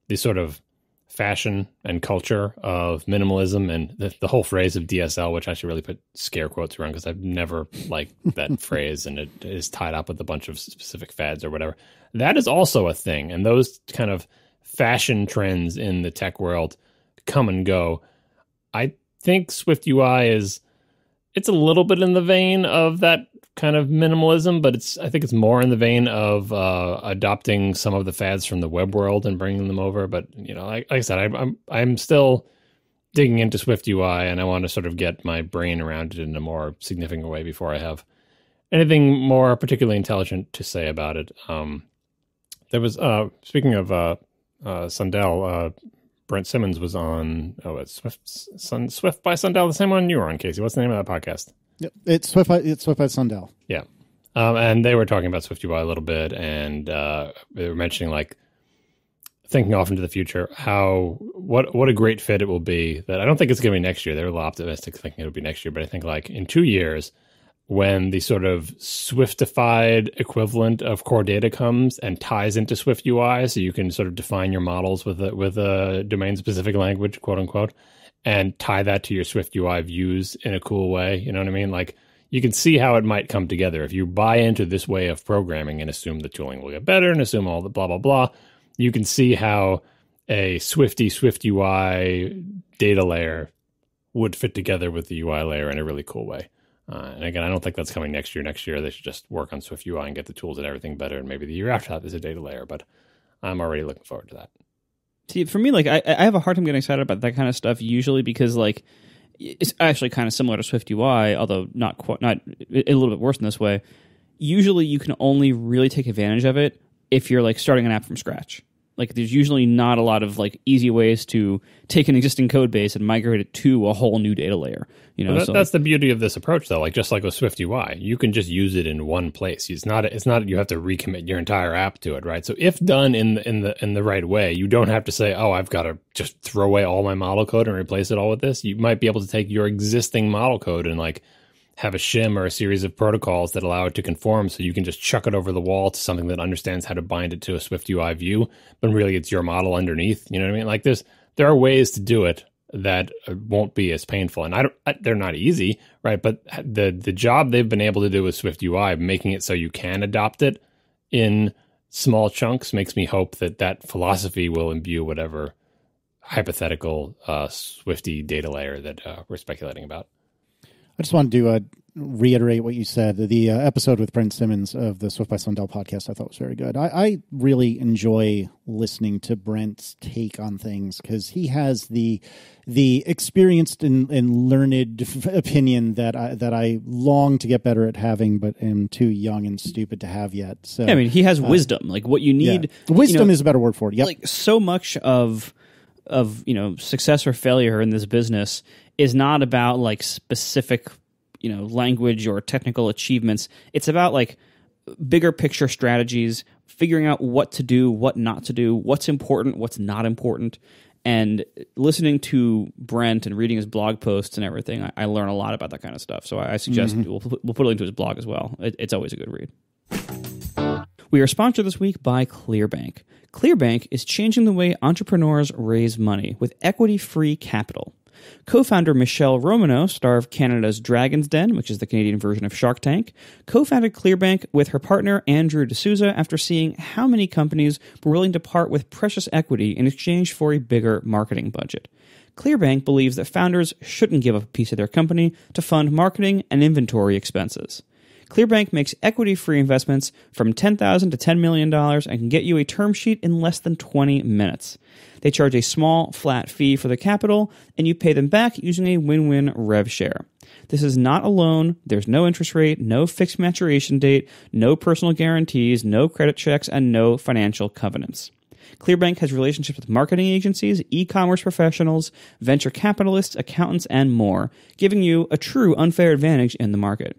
the sort of fashion and culture of minimalism and the, the, whole phrase of DSL, which I should really put scare quotes around because I've never liked that *laughs* phrase and it is tied up with a bunch of specific fads or whatever. That is also a thing. And those kind of fashion trends in the tech world come and go. I think Swift UI is it's a little bit in the vein of that kind of minimalism, but it's I think it's more in the vein of uh, adopting some of the fads from the web world and bringing them over. But you know, like, like I said, I, I'm I'm still digging into Swift UI, and I want to sort of get my brain around it in a more significant way before I have anything more particularly intelligent to say about it. Um, there was uh, speaking of uh, uh, Sundell, uh, Brent Simmons was on. Oh, it's Swift, Sun, Swift by Sundell, the same one you were on, Casey. What's the name of that podcast? Yep, it's Swift. By, it's Swift by Sundell. Yeah, um, and they were talking about Swift UI a little bit, and uh, they were mentioning like thinking off into the future how what what a great fit it will be. That I don't think it's going to be next year. They're a little optimistic thinking it'll be next year, but I think like in two years when the sort of Swiftified equivalent of core data comes and ties into Swift UI, so you can sort of define your models with a, with a domain specific language, quote unquote, and tie that to your Swift UI views in a cool way. You know what I mean? Like you can see how it might come together if you buy into this way of programming and assume the tooling will get better and assume all the blah blah blah. You can see how a Swifty Swift UI data layer would fit together with the UI layer in a really cool way. Uh, and again, I don't think that's coming next year. Next year, they should just work on Swift UI and get the tools and everything better. And maybe the year after that, there's a data layer. But I'm already looking forward to that. See, for me, like I, I have a hard time getting excited about that kind of stuff usually because like it's actually kind of similar to Swift UI, although not quite, not a little bit worse in this way. Usually, you can only really take advantage of it if you're like starting an app from scratch. Like there's usually not a lot of like easy ways to take an existing code base and migrate it to a whole new data layer. You know, well, that, so that's the beauty of this approach, though. Like just like with Swift UI, you can just use it in one place. It's not it's not you have to recommit your entire app to it, right? So if done in the in the in the right way, you don't have to say, oh, I've got to just throw away all my model code and replace it all with this. You might be able to take your existing model code and like have a shim or a series of protocols that allow it to conform so you can just chuck it over the wall to something that understands how to bind it to a Swift UI view, but really it's your model underneath. You know what I mean? Like there's there are ways to do it that uh, won't be as painful. And I don't, I, they're not easy, right? But the the job they've been able to do with Swift UI, making it so you can adopt it in small chunks, makes me hope that that philosophy will imbue whatever hypothetical uh, Swifty data layer that uh, we're speculating about. I just wanted to uh, reiterate what you said. The uh, episode with Brent Simmons of the Swift by Sundell podcast I thought was very good. I, I really enjoy listening to Brent's take on things because he has the the experienced and, and learned *laughs* opinion that I that I long to get better at having, but am too young and stupid to have yet. So Yeah, I mean, he has wisdom. Like what you need. yeah. wisdom you know, is a better word for it. Yeah, like so much of of you know success or failure in this business is not about like specific you know language or technical achievements it's about like bigger picture strategies figuring out what to do what not to do what's important what's not important and listening to Brent and reading his blog posts and everything, I, I learn a lot about that kind of stuff. So I, I suggest mm-hmm. we'll, put- we'll put a link to his blog as well. It, it's always a good read. We are sponsored this week by Clearbanc. Clearbanc is changing the way entrepreneurs raise money with equity free capital. Co founder Michele Romanow, star of Canada's Dragon's Den, which is the Canadian version of Shark Tank, co founded Clearbanc with her partner Andrew D'Souza after seeing how many companies were willing to part with precious equity in exchange for a bigger marketing budget. Clearbanc believes that founders shouldn't give up a piece of their company to fund marketing and inventory expenses. Clearbanc makes equity free investments from $10,000 to $10 million and can get you a term sheet in less than 20 minutes. They charge a small, flat fee for the capital, and you pay them back using a win win rev share. This is not a loan, there's no interest rate, no fixed maturation date, no personal guarantees, no credit checks, and no financial covenants. Clearbanc has relationships with marketing agencies, e commerce professionals, venture capitalists, accountants, and more, giving you a true unfair advantage in the market.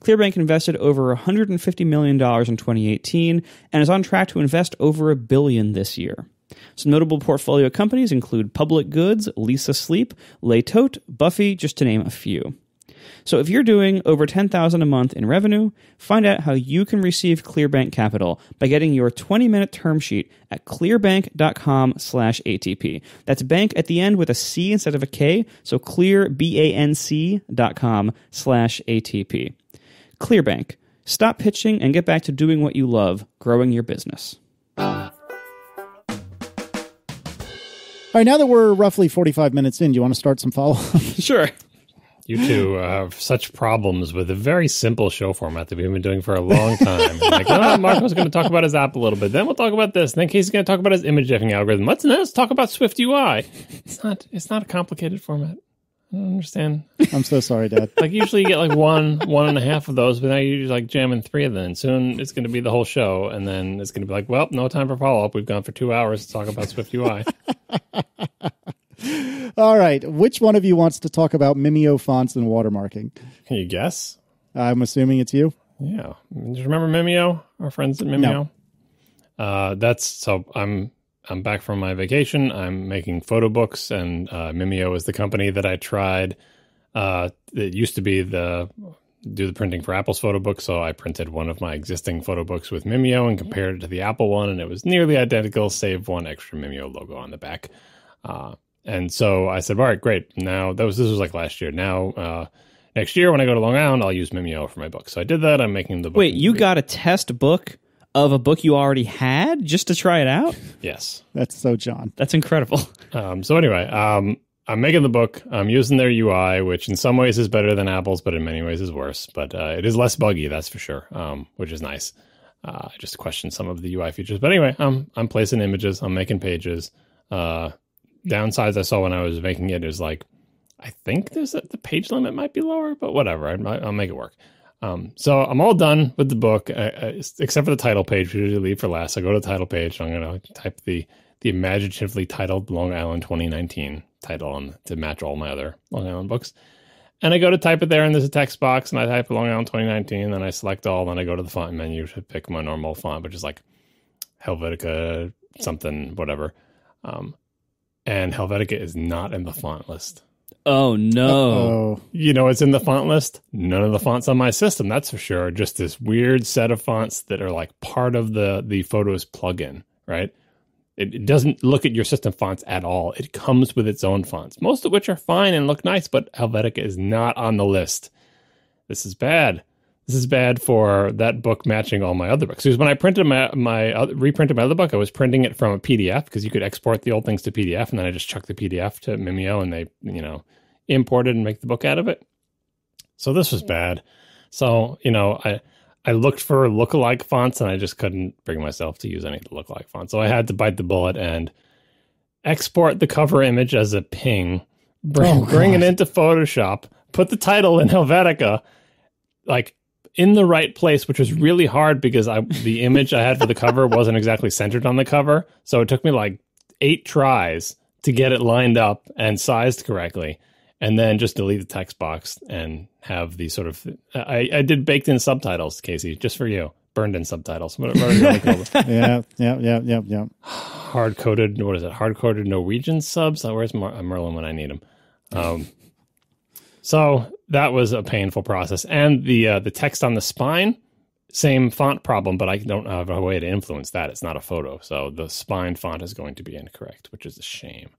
Clearbanc invested over $150 million in 2018 and is on track to invest over a billion this year. Some notable portfolio companies include Public Goods, Leesa Sleep, Le Tote, Buffy, just to name a few. So if you're doing over 10,000 a month in revenue, find out how you can receive Clearbanc Capital by getting your 20-minute term sheet at clearbanc.com/atp. That's bank at the end with a C instead of a K, so clearbanc.com/atp. Clearbanc. Stop pitching and get back to doing what you love, growing your business. All right, now that we're roughly 45 minutes in, do you want to start some follow up? *laughs* Sure. You two uh, have such problems with a very simple show format that we've been doing for a long time. like, oh, Marco's going to talk about his app a little bit. Then we'll talk about this. And then Casey's going to talk about his image jeffing algorithm. Let's let's talk about Swift UI. It's not it's not a complicated format. I don't understand. I'm so sorry, Dad. *laughs* Like usually you get like one one and a half of those, but now you're like jamming three of them. And soon it's going to be the whole show, and then it's going to be like, well, no time for follow up. We've gone for two hours to talk about Swift UI. *laughs* All right, which one of you wants to talk about Mimeo fonts and watermarking? Can you guess? I'm assuming it's you. Yeah. Do you remember Mimeo? Our friends at Mimeo? Uh, that's so I'm I'm back from my vacation. I'm making photo books and uh, Mimeo is the company that I tried. Uh, it used to be the do the printing for Apple's photo book, so I printed one of my existing photo books with Mimeo and compared it to the Apple one, and it was nearly identical, save one extra Mimeo logo on the back. Uh, and so I said, all right, great. Now that was this was like last year. Now uh, next year when I go to Long Island, I'll use Mimeo for my book. So I did that. I'm making the book. Wait, you got a test book of a book you already had just to try it out? yes. That's so John. That's incredible. Um, so anyway, um, I'm making the book. I'm using their UI, which in some ways is better than Apple's, but in many ways is worse. But uh, it is less buggy, that's for sure, um, which is nice. Uh, I just question some of the UI features, but anyway, I'm I'm placing images. I'm making pages. Uh, downsides I saw when I was making it is like, I think there's a, the page limit might be lower, but whatever. I, I'll make it work. Um, so I'm all done with the book, except for the title page, which usually leave for last. I go to the title page. I'm going to type the the imaginatively titled Long Island 2019 title on to match all my other Long Island books. And I go to type it there, and there's a text box, and I type Long Island 2019, then I select all, then I go to the font menu to pick my normal font, which is like Helvetica something, whatever. Um, and Helvetica is not in the font list. Oh no. Oh, You know, it's in the font list. None of the fonts on my system, that's for sure. Just this weird set of fonts that are like part of the the Photos plugin, right? It, it doesn't look at your system fonts at all. It comes with its own fonts, most of which are fine and look nice, but Helvetica is not on the list. This is bad. This is bad for that book matching all my other books. Because when I printed my my uh, reprinted my other book, I was printing it from a PDF because you could export the old things to PDF, and then I just chuck the PDF to Mimeo, and they you know import it and make the book out of it. So this was bad. So you know I I looked for lookalike fonts, and I just couldn't bring myself to use any of the lookalike fonts. So I had to bite the bullet and export the cover image as a ping, bring, Oh, bring it into Photoshop, put the title in Helvetica, like in the right place, which was really hard because I the image I had for the cover wasn't exactly centered on the cover. So it took me like eight tries to get it lined up and sized correctly. And then just delete the text box and have the sort of I, I did baked in subtitles, Casey, just for you. Burned in subtitles. What, what are you call *laughs* yeah, yeah, yeah, yeah, yeah. hard coded what is it hard coded norwegian subs oh, where's Mer- merlin when i need him um, so that was a painful process. And the uh, the text on the spine same font problem but i don't have a way to influence that. It's not a photo. So the spine font is going to be incorrect which is a shame.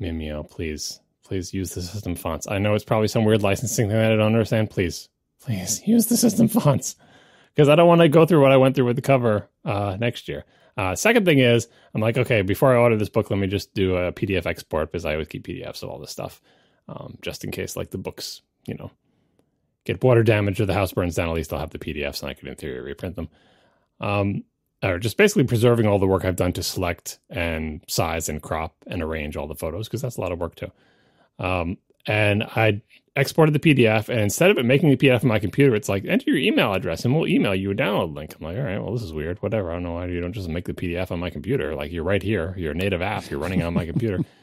Mimeo please please use the system fonts. I know it's probably some weird licensing thing that i don't understand. Please please *laughs* use the system fonts because I don't want to go through what I went through with the cover uh, next year. Uh, second thing is, I'm like, okay, before I order this book, let me just do a PDF export because I always keep PDFs of all this stuff, um, just in case like the books, you know, get water damage or the house burns down. At least I'll have the PDFs and I can in theory reprint them. Um, or just basically preserving all the work I've done to select and size and crop and arrange all the photos because that's a lot of work too. Um, and I exported the PDF, and instead of it making the PDF on my computer, it's like enter your email address, and we'll email you a download link. I'm like, all right, well, this is weird. Whatever. I don't know why you don't just make the PDF on my computer. Like you're right here, you're a native app, you're running on my computer. *laughs*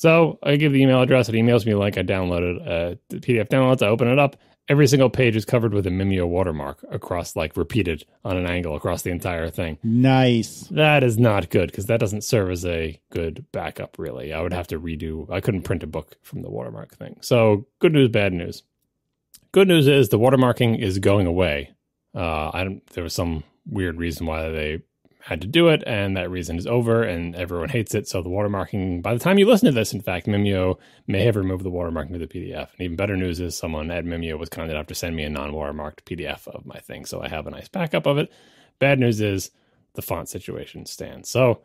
So I give the email address. It emails me like. I downloaded uh, the PDF downloads. I open it up. Every single page is covered with a Mimeo watermark across, like repeated on an angle across the entire thing. Nice. That is not good because that doesn't serve as a good backup, really. I would have to redo, I couldn't print a book from the watermark thing. So, good news, bad news. Good news is the watermarking is going away. Uh, I don't, there was some weird reason why they had to do it, and that reason is over, and everyone hates it. So, the watermarking, by the time you listen to this, in fact, Mimeo may have removed the watermarking of the PDF. And even better news is someone at Mimeo was kind enough to send me a non watermarked PDF of my thing. So, I have a nice backup of it. Bad news is the font situation stands. So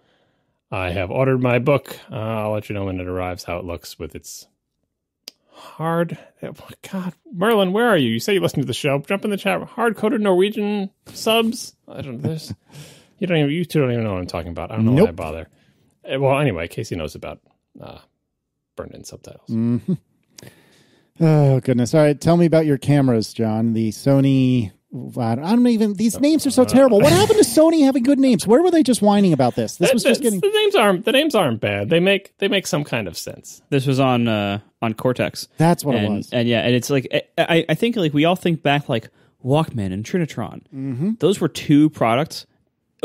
I have ordered my book. Uh, I'll let you know when it arrives how it looks with its hard. oh, God, Merlin, where are you? You say you listen to the show. Jump in the chat. Hard coded Norwegian subs. I don't. Know. There's. You don't even. You two don't even know what I'm talking about. I don't know why I bother. Uh, Well, anyway, Casey knows about uh, burned in subtitles. hmm Oh goodness! All right, tell me about your cameras, John. The Sony. I don't even. These names are so terrible. What happened to Sony having good names? Where were they just whining about this? This was The- just the- getting. the names aren't the names aren't bad. They make they make some kind of sense. This was on uh, on Cortex. That's what it was. And yeah, and it's like I- I, I think like we all think back like Walkman and Trinitron. Mm-hmm. Those were two products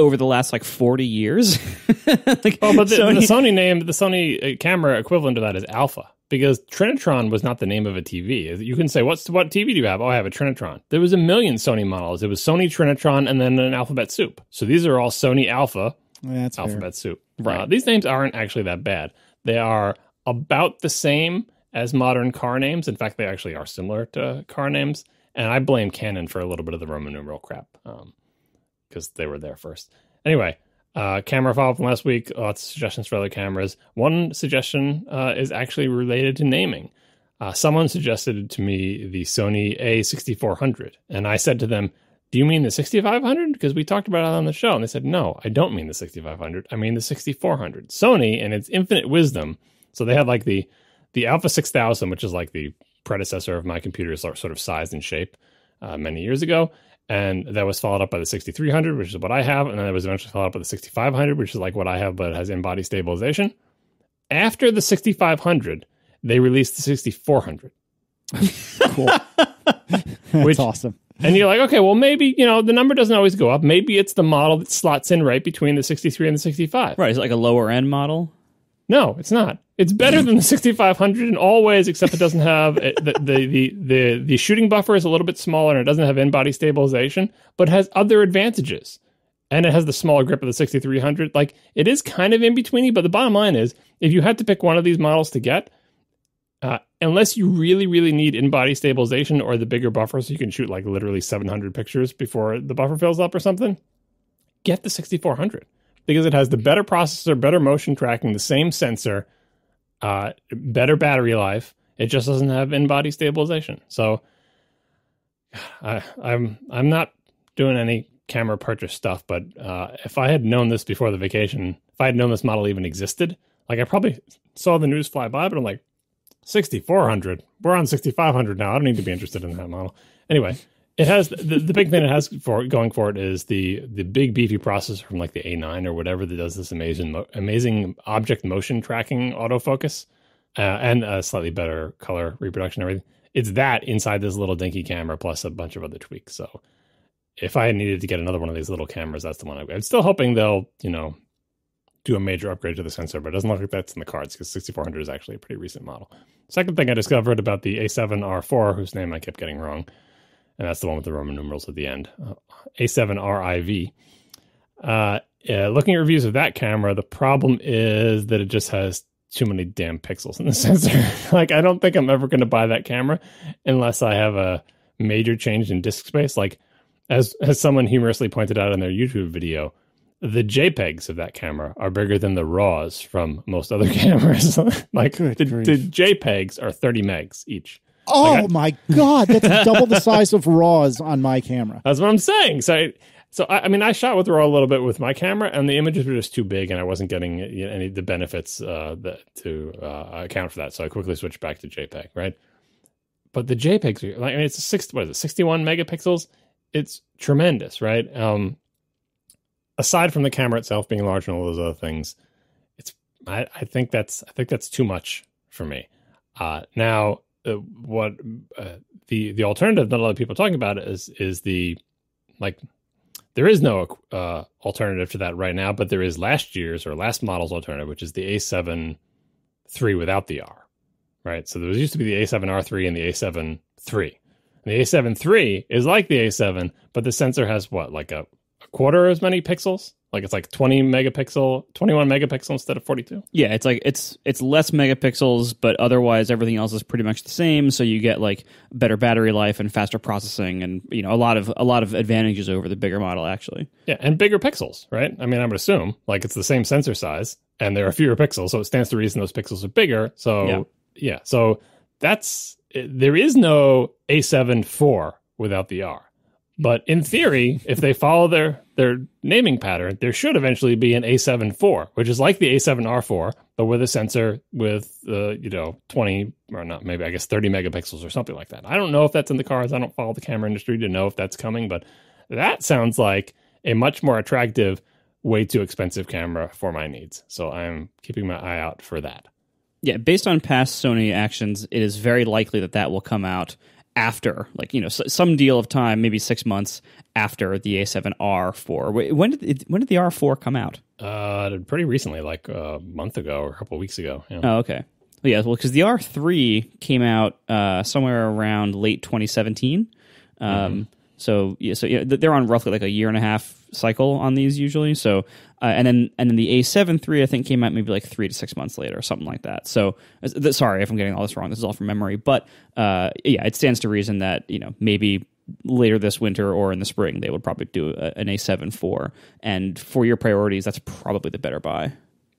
over the last like forty years. *laughs* like, Oh, but the Sony- the Sony name, the Sony uh, camera equivalent to that is Alpha, because Trinitron was not the name of a TV. You can say, "What's what TV do you have?" Oh, I have a Trinitron. There was a million Sony models. It was Sony Trinitron, and then an Alphabet Soup. So these are all Sony Alpha, That's fair. Alphabet Soup. Right. Uh, these names aren't actually that bad. They are about the same as modern car names. In fact, they actually are similar to car names. And I blame Canon for a little bit of the Roman numeral crap because they were there first. Anyway, uh, camera follow from last week. Lots of suggestions for other cameras. One suggestion uh, is actually related to naming. Uh, someone suggested to me the Sony A6400, and I said to them, "Do you mean the 6500? Because we talked about it on the show." And they said, "No, I don't mean the 6500. I mean the 6400." Sony, and its infinite wisdom. So they had like the the Alpha 6000, which is like the predecessor of my computer, sort sort of size and shape uh, many years ago. And that was followed up by the 6300, which is what I have. And then it was eventually followed up by the 6500, which is like what I have, but it has in body stabilization. After the 6500, they released the 6400. *laughs* Cool. *laughs* That's Which- awesome. And you're like, okay, well, maybe, you know, the number doesn't always go up. Maybe it's the model that slots in right between the 63 and the 65. right, it's like a lower end model. No, it's not. It's better *laughs* than the 6500 in all ways, except it doesn't have the, the the the the shooting buffer is a little bit smaller and it doesn't have in body stabilization, but has other advantages. and it has the smaller grip of the 6300. Like it is kind of in betweeny, but the bottom line is if you had to pick one of these models to get, uh, unless you really, really need in body stabilization or the bigger buffer so you can shoot like literally 700 pictures before the buffer fills up or something, get the 6400 because it has the better processor, better motion tracking, the same sensor, uh, better battery life. It just doesn't have in body stabilization. So I, I'm I'm not doing any camera purchase stuff, but uh, if I had known this before the vacation, if I had known this model even existed, like I probably saw the news fly by, but I'm like, 6400. We're on 6500 now. I don't need to be interested in that model. Anyway, it has the, the big thing it has for going for it is the the big beefy processor from like the A9 or whatever that does this amazing amazing object motion tracking autofocus uh, and a slightly better color reproduction everything. It's that inside this little dinky camera plus a bunch of other tweaks. So if I needed to get another one of these little cameras, that's the one I, I'm still hoping they'll you know do a major upgrade to the sensor, but it doesn't look like that's in the cards because 6400 is actually a pretty recent model. Second thing I discovered about the A7R4, whose name I kept getting wrong, and that's the one with the Roman numerals at the end, uh, A7RIV. Uh, yeah, looking at reviews of that camera, the problem is that it just has too many damn pixels in the *laughs* sensor. like, I don't think I'm ever going to buy that camera unless I have a major change in disk space. Like, as as someone humorously pointed out in their YouTube video, the JPEGs of that camera are bigger than the RAWs from most other *laughs* cameras. like the, the, JPEGs are 30 megs each. Oh like I, my god, that's *laughs* double the size of RAWs on my camera. That's what I'm saying. So, I, so I, I, mean, I shot with RAW a little bit with my camera, and the images were just too big, and I wasn't getting any of the benefits uh, that, to uh, account for that. So I quickly switched back to JPEG. Right, but the JPEGs, are, like I mean, it's a six, what is it, 61 megapixels? It's tremendous, right? Um, aside from the camera itself being large and all those other things, it's I, I think that's I think that's too much for me. Uh, now, uh, what uh, the the alternative that a lot of people are talking about is is the like there is no uh, alternative to that right now, but there is last year's or last model's alternative, which is the A7 three without the R. Right, so there used to be the A7 R3 and the A7 three. The A7 three is like the A7, but the sensor has what like a quarter as many pixels. Like it's like 20 megapixel, 21 megapixel instead of 42. Yeah, it's like it's it's less megapixels, but otherwise everything else is pretty much the same. So you get like better battery life and faster processing, and you know a lot of a lot of advantages over the bigger model actually. Yeah, and bigger pixels, right? I mean, I would assume like it's the same sensor size, and there are fewer pixels, so it stands to reason those pixels are bigger. So yeah, yeah so that's eh, there is no A7 IV without the R. But in theory, if they follow their their naming pattern, there should eventually be an A7 IV, which is like the A7R4, but with a sensor with uh, you know 20 or not maybe I guess 30 megapixels or something like that. I don't know if that's in the cards. I don't follow the camera industry to know if that's coming, but that sounds like a much more attractive, way too expensive camera for my needs. So I'm keeping my eye out for that. Yeah, based on past Sony actions, it is very likely that that will come out after, like you know, some deal of time, maybe six months after the A7R4. When did it, when did the R4 come out? Uh, pretty recently, like a month ago or a couple weeks ago. Yeah. Oh, okay. Well, yeah, well, because the R3 came out uh, somewhere around late 2017. Um, mm-hmm. So yeah, so yeah, they're on roughly like a year and a half cycle on these usually. So uh, and then and then the A7 three I think came out maybe like three to six months later or something like that. So uh, sorry if I'm getting all this wrong. This is all from memory, but uh, yeah, it stands to reason that you know maybe later this winter or in the spring they would probably do a, an A7 four. And for your priorities, that's probably the better buy.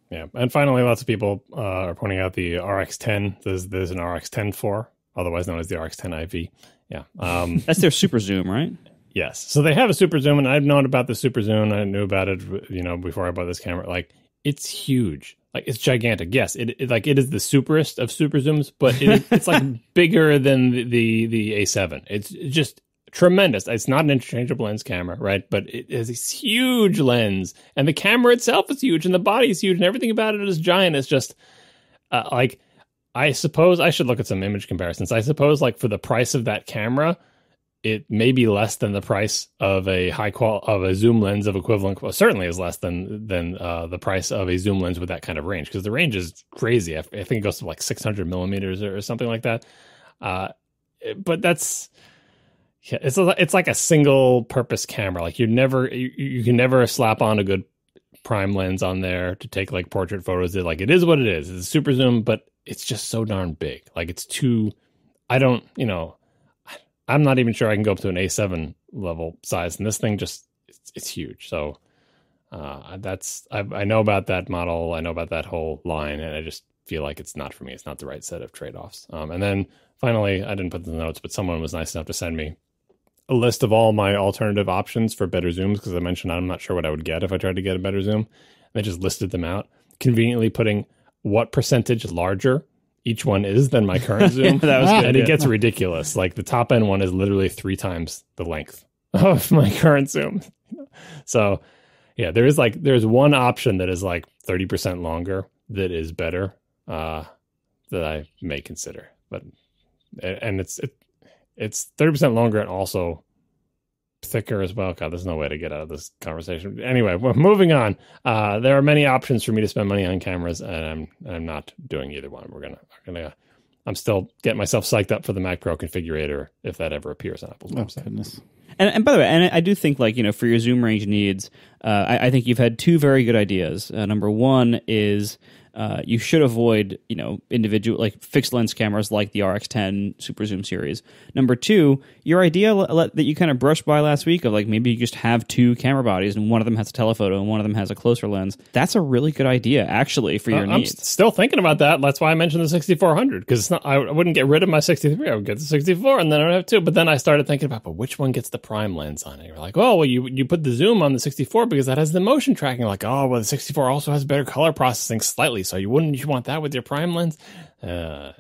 Yeah, and finally, lots of people uh, are pointing out the RX10. There's there's an RX10 IV, otherwise known as the RX10 IV. Yeah. Um, *laughs* That's their super zoom, right? Yes. So they have a super zoom, and I've known about the super zoom. I knew about it, you know, before I bought this camera. Like, it's huge. Like, it's gigantic. Yes, it, it like it is the superest of super zooms, but it, *laughs* it's like bigger than the, the the A7. It's just tremendous. It's not an interchangeable lens camera, right? But it is this huge lens, and the camera itself is huge, and the body is huge, and everything about it is giant. It's just uh, like I suppose I should look at some image comparisons. I suppose like for the price of that camera, it may be less than the price of a high qual of a zoom lens of equivalent. Well, certainly is less than than uh, the price of a zoom lens with that kind of range because the range is crazy. I, think it goes to like 600 millimeters or, or something like that. Uh, but that's Yeah, it's a, it's like a single purpose camera. Like you never you, you can never slap on a good prime lens on there to take like portrait photos. It like it is what it is. It's a super zoom, but it's just so darn big. Like it's too. I don't. You know, I'm not even sure I can go up to an A7 level size, and this thing just it's, it's huge. So uh, that's I, I know about that model. I know about that whole line, and I just feel like it's not for me. It's not the right set of trade offs. Um, and then finally, I didn't put the notes, but someone was nice enough to send me a list of all my alternative options for better zooms because I mentioned I'm not sure what I would get if I tried to get a better zoom. And I just listed them out, conveniently putting what percentage larger each one is than my current *laughs* zoom. that was good, and it gets ridiculous. Like the top end one is literally three times the length *laughs* of my current zoom. So yeah, there is like there's one option that is like 30% longer that is better uh that I may consider. But and it's it, it's 30% longer and also thicker as well. God, there's no way to get out of this conversation. Anyway, we're moving on. Uh, there are many options for me to spend money on cameras, and I'm I'm not doing either one. We're gonna gonna. I'm still getting myself psyched up for the Mac Pro configurator if that ever appears on Apple's Oh website. goodness. And, and by the way, and I, I do think like you know for your zoom range needs, uh, I, I think you've had two very good ideas. Uh, number one is uh, you should avoid you know individual like fixed lens cameras like the RX10 Super Zoom series. Number two, your idea that you kind of brushed by last week of like maybe you just have two camera bodies and one of them has a telephoto and one of them has a closer lens. That's a really good idea actually for your Uh, I'm still thinking about that. That's why I mentioned the 6400 because it's not. I wouldn't get rid of my 63. I would get the 64, and then I would have two. But then I started thinking about, but which one gets the prime lens on it? You're like, oh, well, you you put the zoom on the 64 because that has the motion tracking. Like, oh, well, the 64 also has better color processing slightly, so you wouldn't you want that with your prime lens? Uh,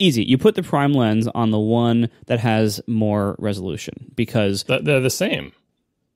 Easy. You put the prime lens on the one that has more resolution because th- they're the same.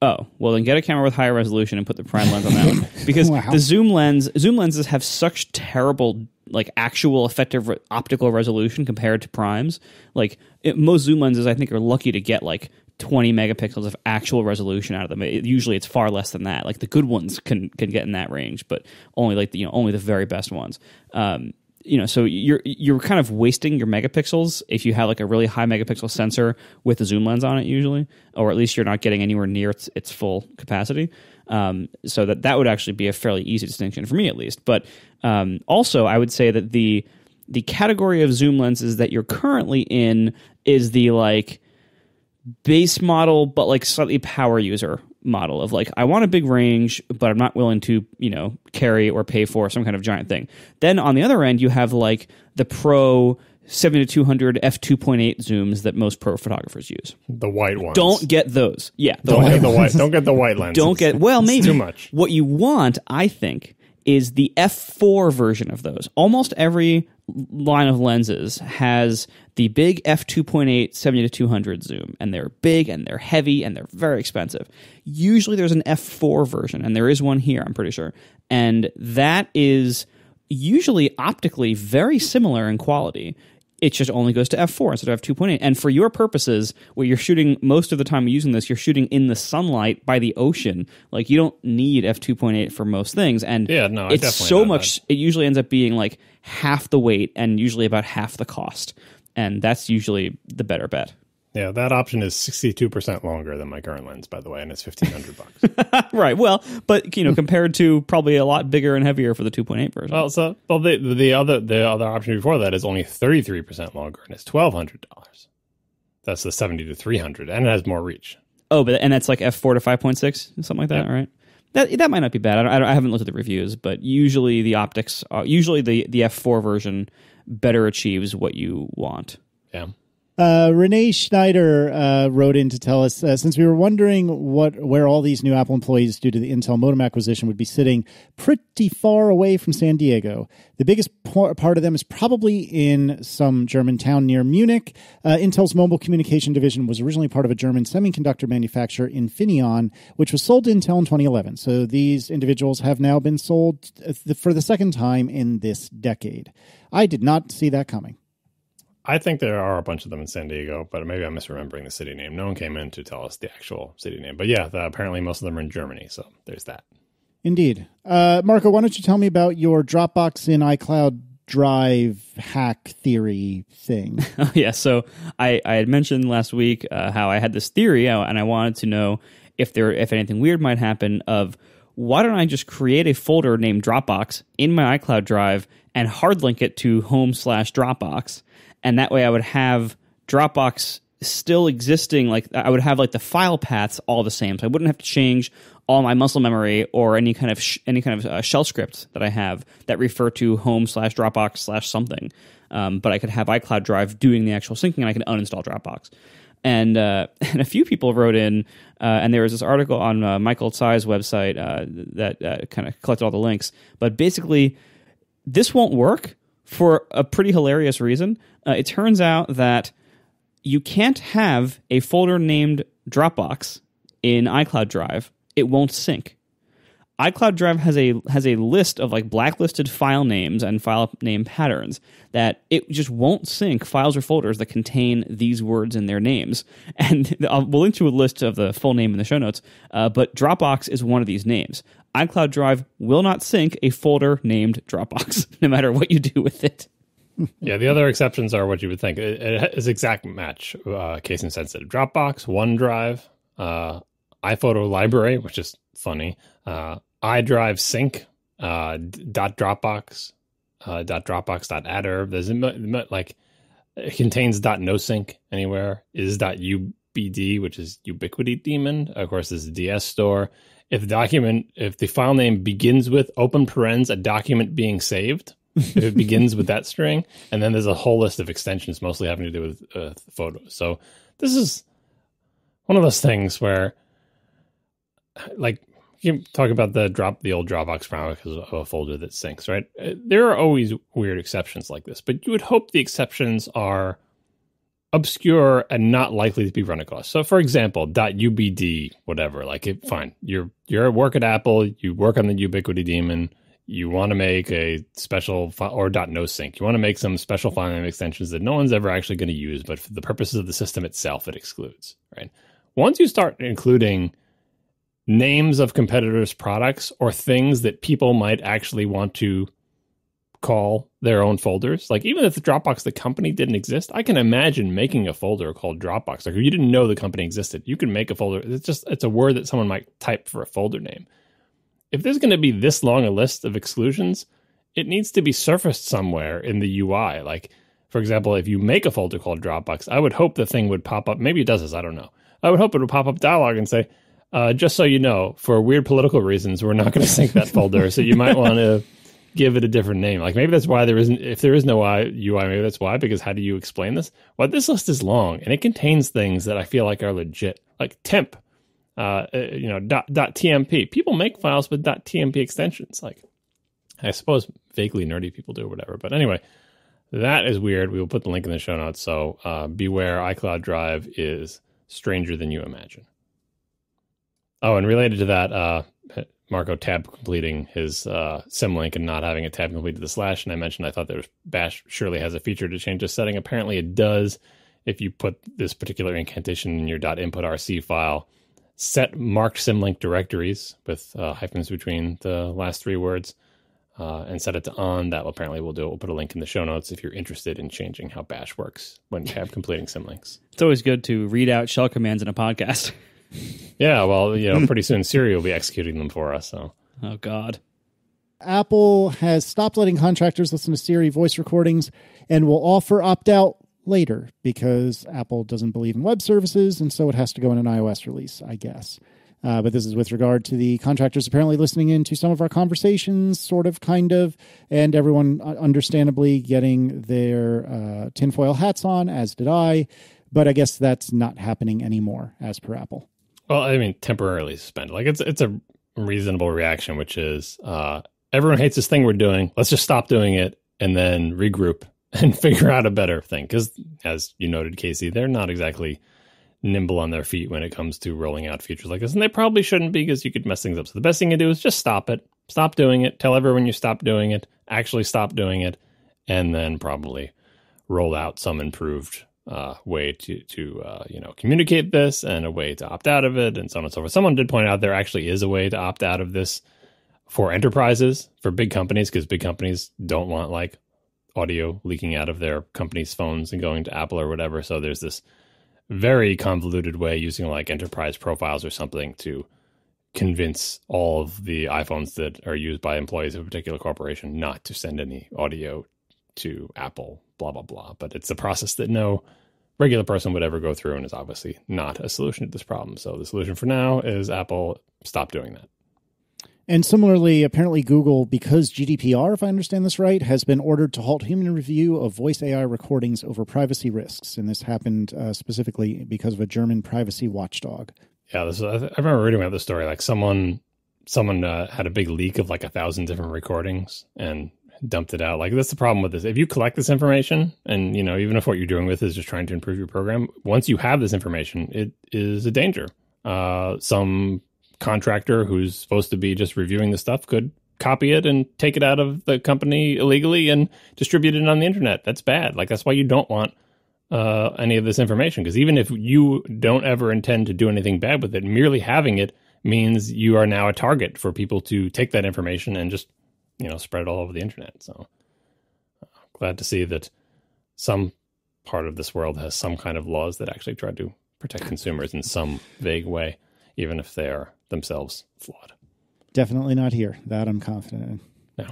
Oh, well then get a camera with higher resolution and put the prime lens on that one. *laughs* Because Wow. the zoom lens zoom lenses have such terrible like actual effective re- optical resolution compared to primes. Like it, most zoom lenses I think are lucky to get like 20 megapixels of actual resolution out of them. It- usually it's far less than that. Like the good ones can can get in that range, but only like the, you know only the very best ones. Um you know, so you're you're kind of wasting your megapixels if you have like a really high megapixel sensor with a zoom lens on it, usually, or at least you're not getting anywhere near its, its full capacity. Um, so that that would actually be a fairly easy distinction for me, at least. But um, also, I would say that the the category of zoom lenses that you're currently in is the like base model, but like slightly power user model of like I want a big range, but I'm not willing to you know carry or pay for some kind of giant thing. Then on the other end, you have like the pro. 70 to 200 f2.8 zooms that most pro photographers use. The white ones. Don't get those. Yeah, the don't white get the white. Don't get the white lens. don't get well It's maybe too much. what you want i think is the f4 version of those. Almost every line of lenses has the big f2.8 70 to 200 zoom and they're big and they're heavy and they're very expensive. Usually there's an f4 version and there is one here i'm pretty sure. And that is usually optically very similar in quality it just only goes to f4 instead of f2.8 and for your purposes where you're shooting most of the time using this you're shooting in the sunlight by the ocean. Like you don't need f2.8 for most things. And Yeah, no, I it's so much it usually ends up being like half the weight and usually about half the cost. And that's usually the better bet Yeah, that option is 62% longer than my current lens, by the way, and it's 1500 bucks. *laughs* right well but you know compared to probably a lot bigger and heavier for the 2.8 version well, so well the the other the other option before that is only 33% longer and it's $1200. That's the 70 to 300 and it has more reach. Oh, but and that's like f four to five point six, something like that, Yep. right? That that might not be bad. I, don't, I, don't- I haven't looked at the reviews, but usually the optics, uh, usually the the f four version better achieves what you want. Yeah. Uh, Renee Schneider uh, wrote in to tell us uh, since we were wondering what where all these new Apple employees due to the Intel modem acquisition would be sitting pretty far away from San Diego. The biggest part of them is probably in some German town near Munich. Uh, Intel's mobile communication division was originally part of a German semiconductor manufacturer, Infineon, which was sold to Intel in 2011. So these individuals have now been sold uh, for the second time in this decade. I did not see that coming. I think there are a bunch of them in San Diego, but maybe I'm misremembering the city name. No one came in to tell us the actual city name. But yeah, the, apparently most of them are in Germany, so there's that. Indeed. Uh, Marco, why don't you tell me about your Dropbox in iCloud drive hack theory thing. *laughs* Oh, yeah. So I, I had mentioned last week uh, how I had this theory uh, and I wanted to know if there if anything weird might happen of why don't I just create a folder named Dropbox in my iCloud drive and hard link it to home slash Dropbox, and that way I would have Dropbox still existing. Like I would have like the file paths all the same, so I wouldn't have to change all my muscle memory or any kind of sh- any kind of uh, shell script that I have that refer to home slash Dropbox slash something. Um, but I could have iCloud Drive doing the actual syncing, and I can uninstall Dropbox. And uh, *laughs* and a few people wrote in, uh, and there was this article on uh, Michael Tsai's website uh, that uh, kind of collected all the links. But basically, this won't work for a pretty hilarious reason. Uh, it turns out that you can't have a folder named Dropbox in iCloud Drive. It won't sync iCloud Drive has a has a list of like blacklisted file names and file name patterns that it just won't sync files or folders that contain these words in their names. *laughs* And I'll, we'll link to a list of the full name in the show notes. Uh, but Dropbox is one of these names. iCloud Drive will not sync a folder named Dropbox, *laughs* no matter what you do with it. yeah, the other exceptions are what you would think. It, it is exact match, uh, case insensitive. Dropbox, OneDrive, uh, iPhoto Library, which is funny, uh, iDrive sync uh, dot Dropbox uh, dot Dropbox dot adder. There's like it contains dot no sync anywhere. Is dot UBD, which is Ubiquity daemon. Of course, is DS store. If the document, if the file name begins with open parens, a document being saved, if it begins with that string, and then there's a whole list of extensions, mostly having to do with uh, photos. So this is one of those things where, like, you talk about the drop the old Dropbox because of a folder that syncs, right? Uh, there are always weird exceptions like this, but you would hope the exceptions are obscure and not likely to be run across. So, for example, .ubd whatever, like it, fine, you're you're at work at Apple, you work on the Ubiquity daemon, you want to make a special file or .no sync, you want to make some special file name extensions that no one's ever actually going to use, but for the purposes of the system itself, it excludes, right? Once you start including names of competitors' products or things that people might actually want to call their own folders. Like even if the Dropbox, the company didn't exist, I can imagine making a folder called Dropbox. Like if you didn't know the company existed, you can make a folder. It's just it's a word that someone might type for a folder name. If there's going to be this long a list of exclusions, it needs to be surfaced somewhere in the UI. Like for example, if you make a folder called Dropbox, I would hope the thing would pop up. Maybe it does this. I don't know. I would hope it would pop up dialog and say, uh, just so you know, for weird political reasons, we're not going to sync that folder. So you might want to give it a different name. Like maybe that's why there isn't. If there is no UI, maybe that's why. Because how do you explain this? Well, this list is long and it contains things that I feel like are legit, like temp. Uh, uh you know, dot, dot TMP. People make files with dot TMP extensions. Like, I suppose vaguely nerdy people do or whatever. But anyway, that is weird. We will put the link in the show notes. So uh, beware, iCloud Drive is stranger than you imagine. Oh, and related to that, uh, Marco tab completing his uh, symlink and not having a tab complete to the slash. And I mentioned I thought there was Bash surely has a feature to change this setting. Apparently, it does. If you put this particular incantation in your .inputrc file, set marked symlink directories with uh, hyphens between the last three words, uh, and set it to on. That will apparently will do it. We'll put a link in the show notes if you're interested in changing how Bash works when tab completing symlinks. It's always good to read out shell commands in a podcast. *laughs* Yeah, well, you know, pretty soon Siri will be executing them for us. So, oh god. Apple has stopped letting contractors listen to Siri voice recordings and will offer opt out later because Apple doesn't believe in web services, and so it has to go in an iOS release, I guess. Uh, but this is with regard to the contractors apparently listening in to some of our conversations, sort of, kind of, and everyone uh, understandably getting their uh, tinfoil hats on, as did I. But I guess that's not happening anymore, as per Apple. Well, I mean, temporarily suspended. Like it's it's a reasonable reaction, which is uh, everyone hates this thing we're doing. Let's just stop doing it and then regroup *laughs* and figure out a better thing. Because as you noted, Casey, they're not exactly nimble on their feet when it comes to rolling out features like this, and they probably shouldn't be because you could mess things up. So the best thing to do is just stop it, stop doing it, tell everyone you stop doing it, actually stop doing it, and then probably roll out some improved uh, way to to uh, you know communicate this and a way to opt out of it and so on and so forth. Someone did point out there actually is a way to opt out of this for enterprises for big companies because big companies don't want like audio leaking out of their company's phones and going to Apple or whatever. So there's this very convoluted way using like enterprise profiles or something to convince all of the iPhones that are used by employees of a particular corporation not to send any audio to Apple, blah, blah, blah. But it's a process that no regular person would ever go through and is obviously not a solution to this problem. So the solution for now is Apple stop doing that. And similarly, apparently Google, because GDPR, if I understand this right, has been ordered to halt human review of voice AI recordings over privacy risks. And this happened uh, specifically because of a German privacy watchdog. Yeah, this, is, I remember reading about this story. Like someone, someone uh, had a big leak of like a thousand different recordings and dumped it out. Like that's the problem with this. If you collect this information, and you know, even if what you're doing with is just trying to improve your program, once you have this information, it is a danger. Uh, some contractor who's supposed to be just reviewing the stuff could copy it and take it out of the company illegally and distribute it on the internet. That's bad. Like that's why you don't want uh, any of this information because even if you don't ever intend to do anything bad with it, merely having it means you are now a target for people to take that information and just you know spread it all over the internet. So uh, glad to see that some part of this world has some kind of laws that actually try to protect consumers in some vague way, even if they are themselves flawed. Definitely not here. That I'm confident in. No.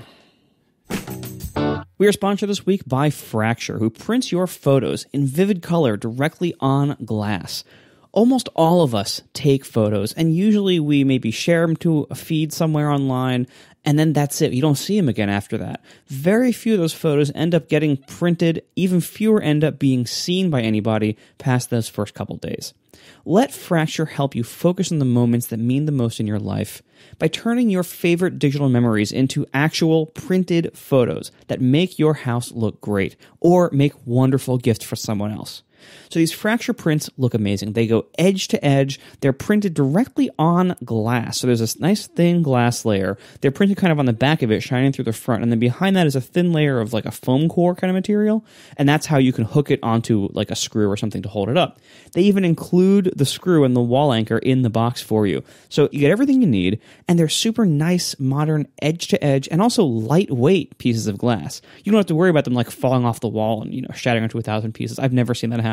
We are sponsored this week by Fracture, who prints your photos in vivid color directly on glass. Almost all of us take photos, and usually we maybe share them to a feed somewhere online, and then that's it. You don't see them again after that. Very few of those photos end up getting printed, even fewer end up being seen by anybody past those first couple days. Let Fracture help you focus on the moments that mean the most in your life by turning your favorite digital memories into actual printed photos that make your house look great or make wonderful gifts for someone else. So these fracture prints look amazing. They go edge to edge. They're printed directly on glass. So there's this nice thin glass layer. They're printed kind of on the back of it, shining through the front. And then behind that is a thin layer of like a foam core kind of material. And that's how you can hook it onto like a screw or something to hold it up. They even include the screw and the wall anchor in the box for you. So you get everything you need. And they're super nice, modern, edge to edge, and also lightweight pieces of glass. You don't have to worry about them like falling off the wall and, you know, shattering into a thousand pieces. I've never seen that happen.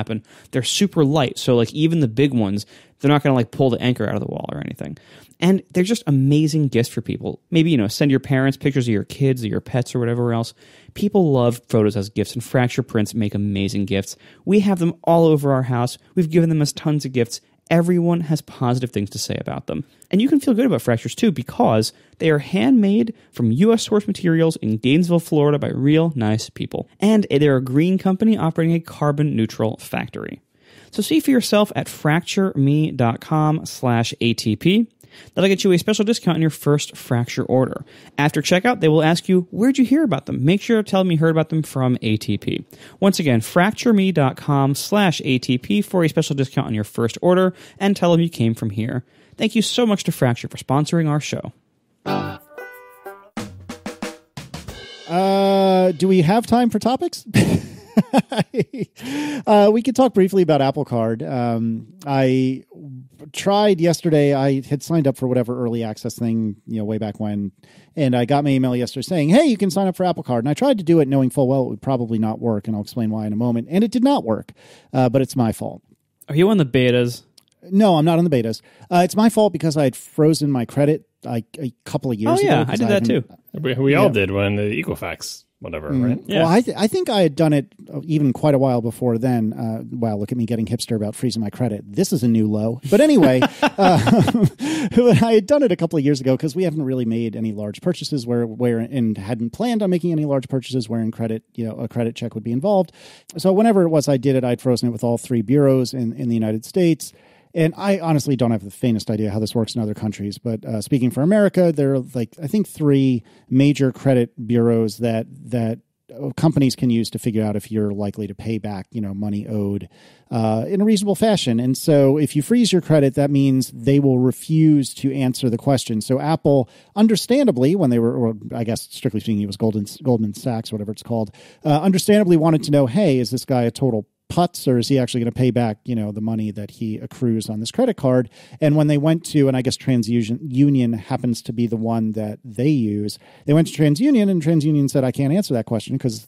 They're super light, so like even the big ones, they're not going to like pull the anchor out of the wall or anything. And they're just amazing gifts for people. Maybe, you know, send your parents pictures of your kids or your pets or whatever else. People love photos as gifts, and Fracture Prints make amazing gifts. We have them all over our house. We've given them as tons of gifts. Everyone has positive things to say about them. And you can feel good about fractures too because they are handmade from U.S. source materials in Gainesville, Florida by real nice people. And they're a green company operating a carbon neutral factory. So see for yourself at fractureme.com slash ATP. That'll get you a special discount on your first fracture order. After checkout, they will ask you, where'd you hear about them? Make sure to tell them you heard about them from ATP. Once again, fractureme.com slash ATP for a special discount on your first order and tell them you came from here. Thank you so much to Fracture for sponsoring our show. Uh, do we have time for topics? *laughs* *laughs* uh, we could talk briefly about Apple Card. Um, I tried yesterday. I had signed up for whatever early access thing, you know, way back when, and I got my email yesterday saying, "Hey, you can sign up for Apple Card." And I tried to do it, knowing full well it would probably not work, and I'll explain why in a moment. And it did not work, uh, but it's my fault. Are you on the betas? No, I'm not on the betas. Uh, it's my fault because I had frozen my credit like a couple of years oh, yeah, ago. I did that too. We, we all did when the Equifax whatever, mm. right? Yeah. Well, I, th- I think I had done it even quite a while before then. Uh, wow, look at me getting hipster about freezing my credit. This is a new low. But anyway, *laughs* uh, *laughs* I had done it a couple of years ago because we haven't really made any large purchases where where and hadn't planned on making any large purchases wherein credit you know a credit check would be involved. So whenever it was I did it, I'd frozen it with all three bureaus in in the United States. And I honestly don't have the faintest idea how this works in other countries. But uh, speaking for America, there are like I think three major credit bureaus that that uh, companies can use to figure out if you're likely to pay back, you know, money owed uh, in a reasonable fashion. And so, if you freeze your credit, that means they will refuse to answer the question. So, Apple, understandably, when they were, or I guess strictly speaking, it was Golden Goldman Sachs, whatever it's called, uh, understandably wanted to know, hey, is this guy a total putz or is he actually going to pay back, you know, the money that he accrues on this credit card? And when they went to, and I guess TransUnion happens to be the one that they use, they went to TransUnion and TransUnion said, I can't answer that question because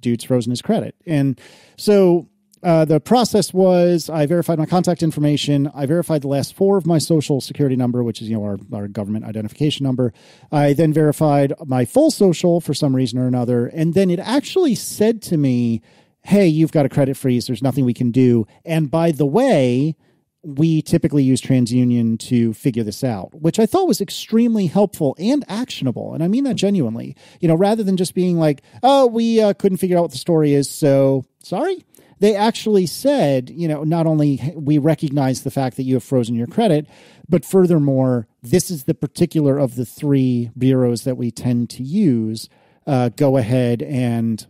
dude's frozen his credit. And so uh, the process was I verified my contact information. I verified the last four of my social security number, which is you know our, our government identification number. I then verified my full social for some reason or another, and then it actually said to me, "Hey, you've got a credit freeze. There's nothing we can do." And by the way, we typically use TransUnion to figure this out, which I thought was extremely helpful and actionable. And I mean that genuinely. You know, rather than just being like, "Oh, we uh, couldn't figure out what the story is, so sorry." they actually said, you know, not only we recognize the fact that you have frozen your credit, but furthermore, this is the particular of the three bureaus that we tend to use. Uh, go ahead and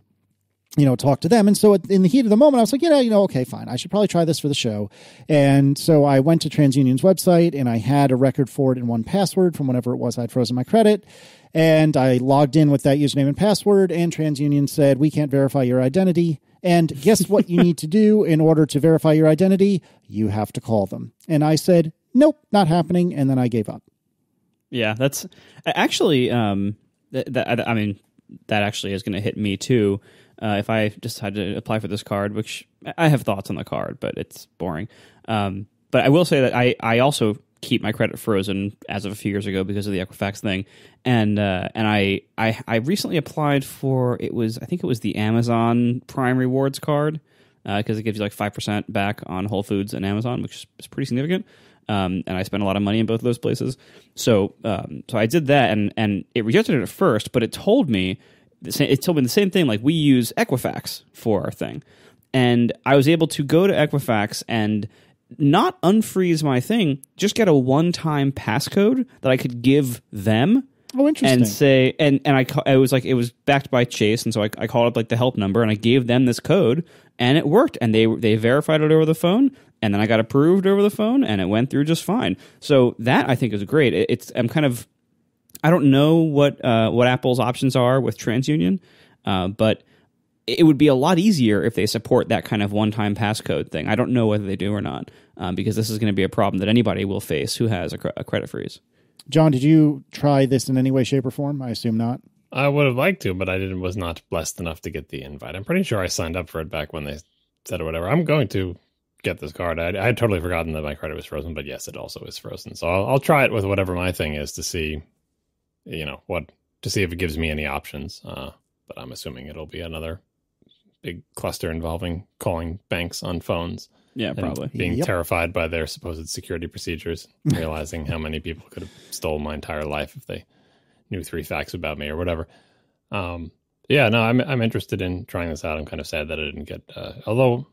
you know talk to them and so in the heat of the moment i was like yeah you know okay fine i should probably try this for the show and so i went to transunion's website and i had a record for it in 1Password from whenever it was i'd frozen my credit and i logged in with that username and password and transunion said we can't verify your identity and guess what you need to do in order to verify your identity? You have to call them. And I said, nope, not happening. And then I gave up. Yeah, that's actually, um, that, that I mean, that actually is going to hit me too. Uh, if I decide to apply for this card, which I have thoughts on the card, but it's boring. Um, but I will say that I, I also keep my credit frozen as of a few years ago because of the Equifax thing. And uh, and I, I I recently applied for it was I think it was the Amazon Prime Rewards card because uh, it gives you like five percent back on Whole Foods and Amazon, which is pretty significant. Um, and I spent a lot of money in both of those places. So um, so I did that, and and it rejected it at first, but it told me it told me the same thing. Like we use Equifax for our thing, and I was able to go to Equifax and not unfreeze my thing, just get a one time passcode that I could give them. Oh, interesting. And say, and and I, it was like it was backed by Chase, and so I, I called up like the help number, and I gave them this code, and it worked, and they they verified it over the phone, and then I got approved over the phone, and it went through just fine. So that I think is great. It, it's I'm kind of I don't know what uh, what Apple's options are with TransUnion, uh, but it would be a lot easier if they support that kind of one-time passcode thing. I don't know whether they do or not, um, because this is going to be a problem that anybody will face who has a, cre- a, credit freeze. John, did you try this in any way, shape, or form? I assume not. I would have liked to, but I didn't. Was not blessed enough to get the invite. I'm pretty sure I signed up for it back when they said or whatever. I'm going to get this card. I, I had totally forgotten that my credit was frozen, but yes, it also is frozen. So I'll, I'll try it with whatever my thing is to see, you know, what to see if it gives me any options. Uh, but I'm assuming it'll be another big cluster involving calling banks on phones. Yeah, probably. Being Yep. terrified by their supposed security procedures, *laughs* realizing how many people could have stolen my entire life if they knew three facts about me or whatever. Um, yeah, no, I'm I'm interested in trying this out. I'm kind of sad that I didn't get. Uh, although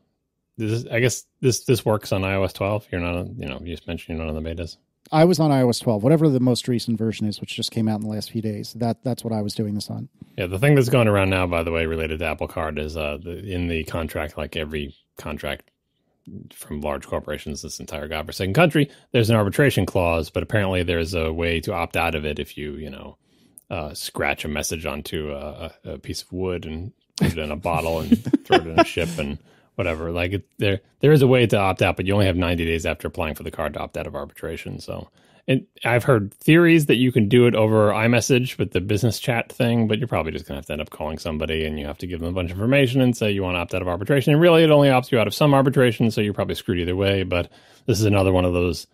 this is, I guess this this works on iOS 12. You're not, on, you know, you just mentioned you're not on the betas. I was on iOS 12, whatever the most recent version is, which just came out in the last few days. That that's what I was doing this on. Yeah, the thing that's going around now, by the way, related to Apple Card, is uh, the, in the contract, like every contract from large corporations, this entire godforsaken country, there's an arbitration clause, but apparently there's a way to opt out of it if you, you know, uh, scratch a message onto a, a piece of wood and put it in a bottle and throw it in a ship and whatever. Like it, there, there is a way to opt out, but you only have 90 days after applying for the card to opt out of arbitration. So, and I've heard theories that you can do it over iMessage with the business chat thing, but you're probably just gonna have to end up calling somebody and you have to give them a bunch of information and say you want to opt out of arbitration. And really, it only opts you out of some arbitration, so you're probably screwed either way. But this is another one of those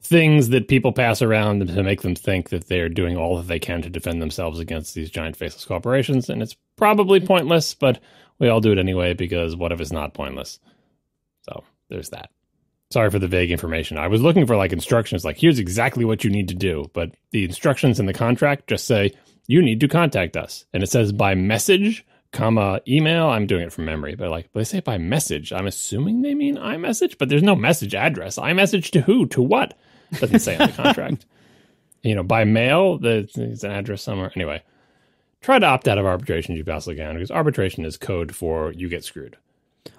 things that people pass around to make them think that they're doing all that they can to defend themselves against these giant faceless corporations, and it's probably pointless, but we all do it anyway because what if it's not pointless? So there's that. Sorry for the vague information. I was looking for like instructions, like here's exactly what you need to do, but the instructions in the contract just say you need to contact us, and it says by message, comma email. I'm doing it from memory, but like they say by message. I'm assuming they mean iMessage, but there's no message address. iMessage to who? To what? Doesn't say on the *laughs* contract. you know, by mail, there's an address somewhere. Anyway, try to opt out of arbitration if you possibly can, because arbitration is code for you get screwed.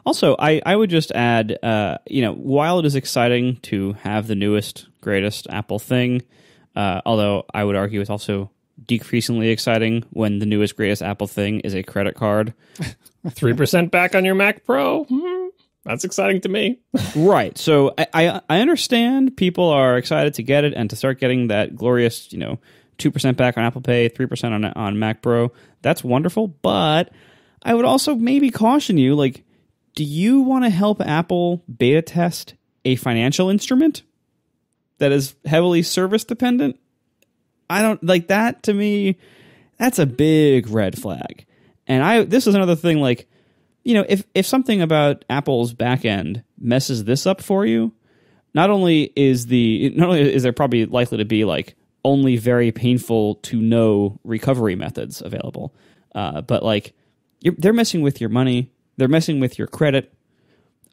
Also, I, I would just add, uh, you know, while it is exciting to have the newest, greatest Apple thing, uh, although I would argue it's also decreasingly exciting when the newest, greatest Apple thing is a credit card. *laughs* Three percent back on your Mac Pro. Hmm. That's exciting to me. *laughs* right. So I, I I understand people are excited to get it and to start getting that glorious, you know, two percent back on Apple Pay, three percent on on Mac Pro. That's wonderful, but I would also maybe caution you, like, do you want to help Apple beta test a financial instrument that is heavily service dependent? I don't like that to me. That's a big red flag. And I this is another thing like you know, if if something about Apple's backend messes this up for you, not only is the not only is there probably likely to be like only very painful to know recovery methods available, uh, but like they're messing with your money, they're messing with your credit.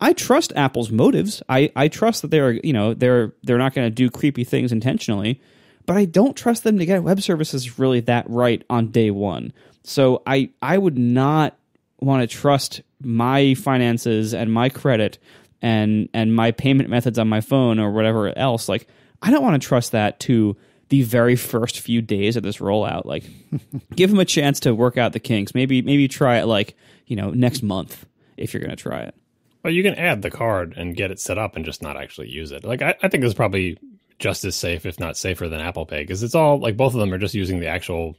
I trust Apple's motives. I, I trust that they're you know they're they're not going to do creepy things intentionally, but I don't trust them to get web services really that right on day one. So I I would not want to trust my finances and my credit and and my payment methods on my phone or whatever else like i don't want to trust that to the very first few days of this rollout like give them a chance to work out the kinks. Maybe maybe try it like you know next month if you're going to try it. Well you can add the card and get it set up and just not actually use it. Like i, I think it's probably just as safe if not safer than apple pay because it's all like both of them are just using the actual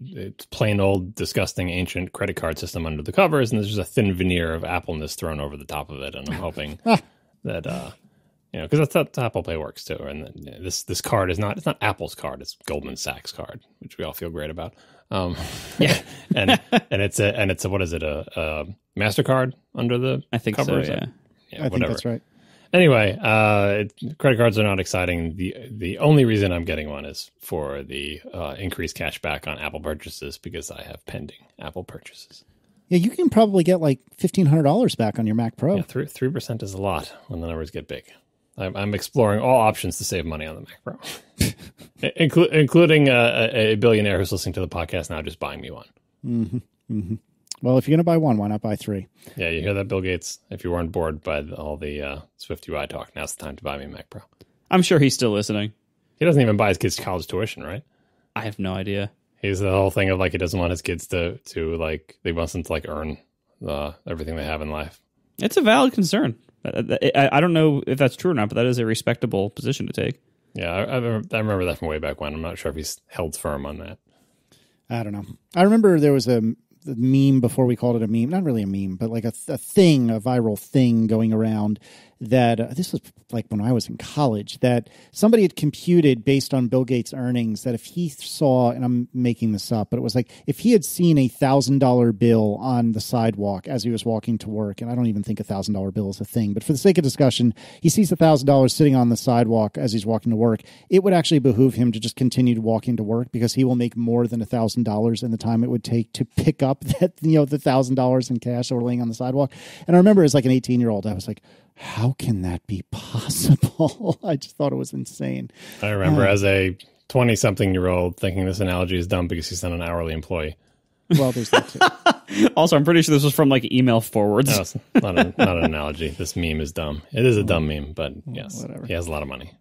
it's plain old disgusting ancient credit card system under the covers and there's just a thin veneer of appleness thrown over the top of it and i'm hoping *laughs* that uh you know because that's how apple pay works too and this this card is not it's not apple's card it's goldman sachs card which we all feel great about um yeah *laughs* and and it's a and it's a what is it a, a mastercard under the i think covers? so yeah, yeah i whatever. think that's right Anyway, uh, it, credit cards are not exciting. the The only reason I'm getting one is for the uh, increased cash back on Apple purchases because I have pending Apple purchases. Yeah, you can probably get like fifteen hundred dollars back on your Mac Pro. Yeah, three percent is a lot when the numbers get big. I'm, I'm, exploring all options to save money on the Mac Pro, *laughs* Inclu- including uh, a, a, billionaire who's listening to the podcast now just buying me one. Mm-hmm, mm-hmm. Well, if you're going to buy one, why not buy three? Yeah, you hear that, Bill Gates? If you weren't bored by all the uh, SwiftUI talk, now's the time to buy me a Mac Pro. I'm sure he's still listening. He doesn't even buy his kids college tuition, right? I have no idea. He's the whole thing of like he doesn't want his kids to to like they want them to like earn uh, everything they have in life. It's a valid concern. I, I, don't know if that's true or not, but that is a respectable position to take. Yeah, I, I, remember that from way back when. I'm not sure if he's held firm on that. I don't know. I remember there was a meme before we called it a meme, not really a meme, but like a, a thing, a viral thing going around that uh, this was like when I was in college that somebody had computed based on Bill Gates' earnings that if he saw, and I'm making this up, but it was like if he had seen a thousand dollar bill on the sidewalk as he was walking to work, and I don't even think a thousand dollar bill is a thing, but for the sake of discussion, he sees a thousand dollars sitting on the sidewalk as he's walking to work. It would actually behoove him to just continue walking to work because he will make more than a thousand dollars in the time it would take to pick up *laughs* that you know the thousand dollars in cash that were laying on the sidewalk. And I remember as like an 18 year old, I was like how can that be possible? *laughs* I just thought it was insane. I remember uh, as a 20 something year old thinking this analogy is dumb because he's not an hourly employee. Well, there's that too. *laughs* also, I'm pretty sure this was from like email forwards. No, not, a, not an analogy. This meme is dumb. It is a dumb meme, but yes, Whatever. he has a lot of money.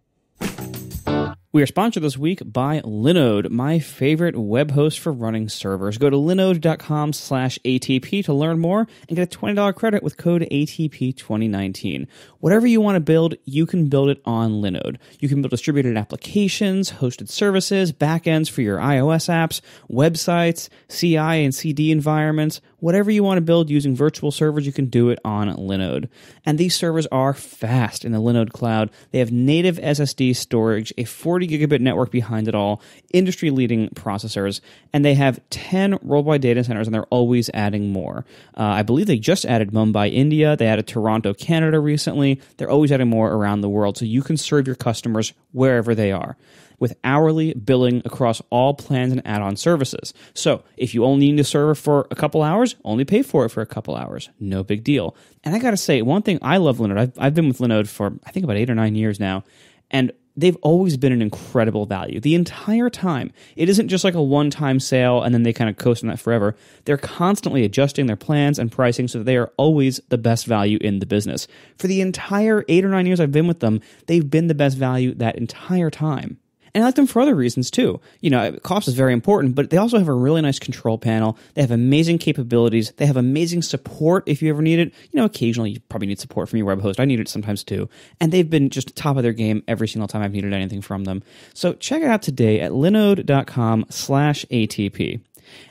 We are sponsored this week by Linode, my favorite web host for running servers. Go to linode.com slash ATP to learn more and get a $20 credit with code ATP2019. Whatever you want to build, you can build it on Linode. You can build distributed applications, hosted services, backends for your iOS apps, websites, CI and CD environments, whatever you want to build using virtual servers, you can do it on Linode. And these servers are fast in the Linode cloud. They have native SSD storage, a 40 gigabit network behind it all, industry leading processors, and they have 10 worldwide data centers and they're always adding more. Uh, I believe they just added Mumbai, India. They added Toronto, Canada recently. They're always adding more around the world so you can serve your customers wherever they are with hourly billing across all plans and add on services. So if you only need a server for a couple hours, only pay for it for a couple hours. No big deal. And I got to say, one thing I love Linode, I've, I've been with Linode for I think about eight or nine years now. And they've always been an incredible value the entire time. It isn't just like a one time sale and then they kind of coast on that forever. They're constantly adjusting their plans and pricing so that they are always the best value in the business. For the entire eight or nine years I've been with them, they've been the best value that entire time. And I like them for other reasons too. You know, cost is very important, but they also have a really nice control panel. They have amazing capabilities. They have amazing support if you ever need it. You know, occasionally you probably need support from your web host. I need it sometimes too. And they've been just top of their game every single time I've needed anything from them. So check it out today at linode.com slash ATP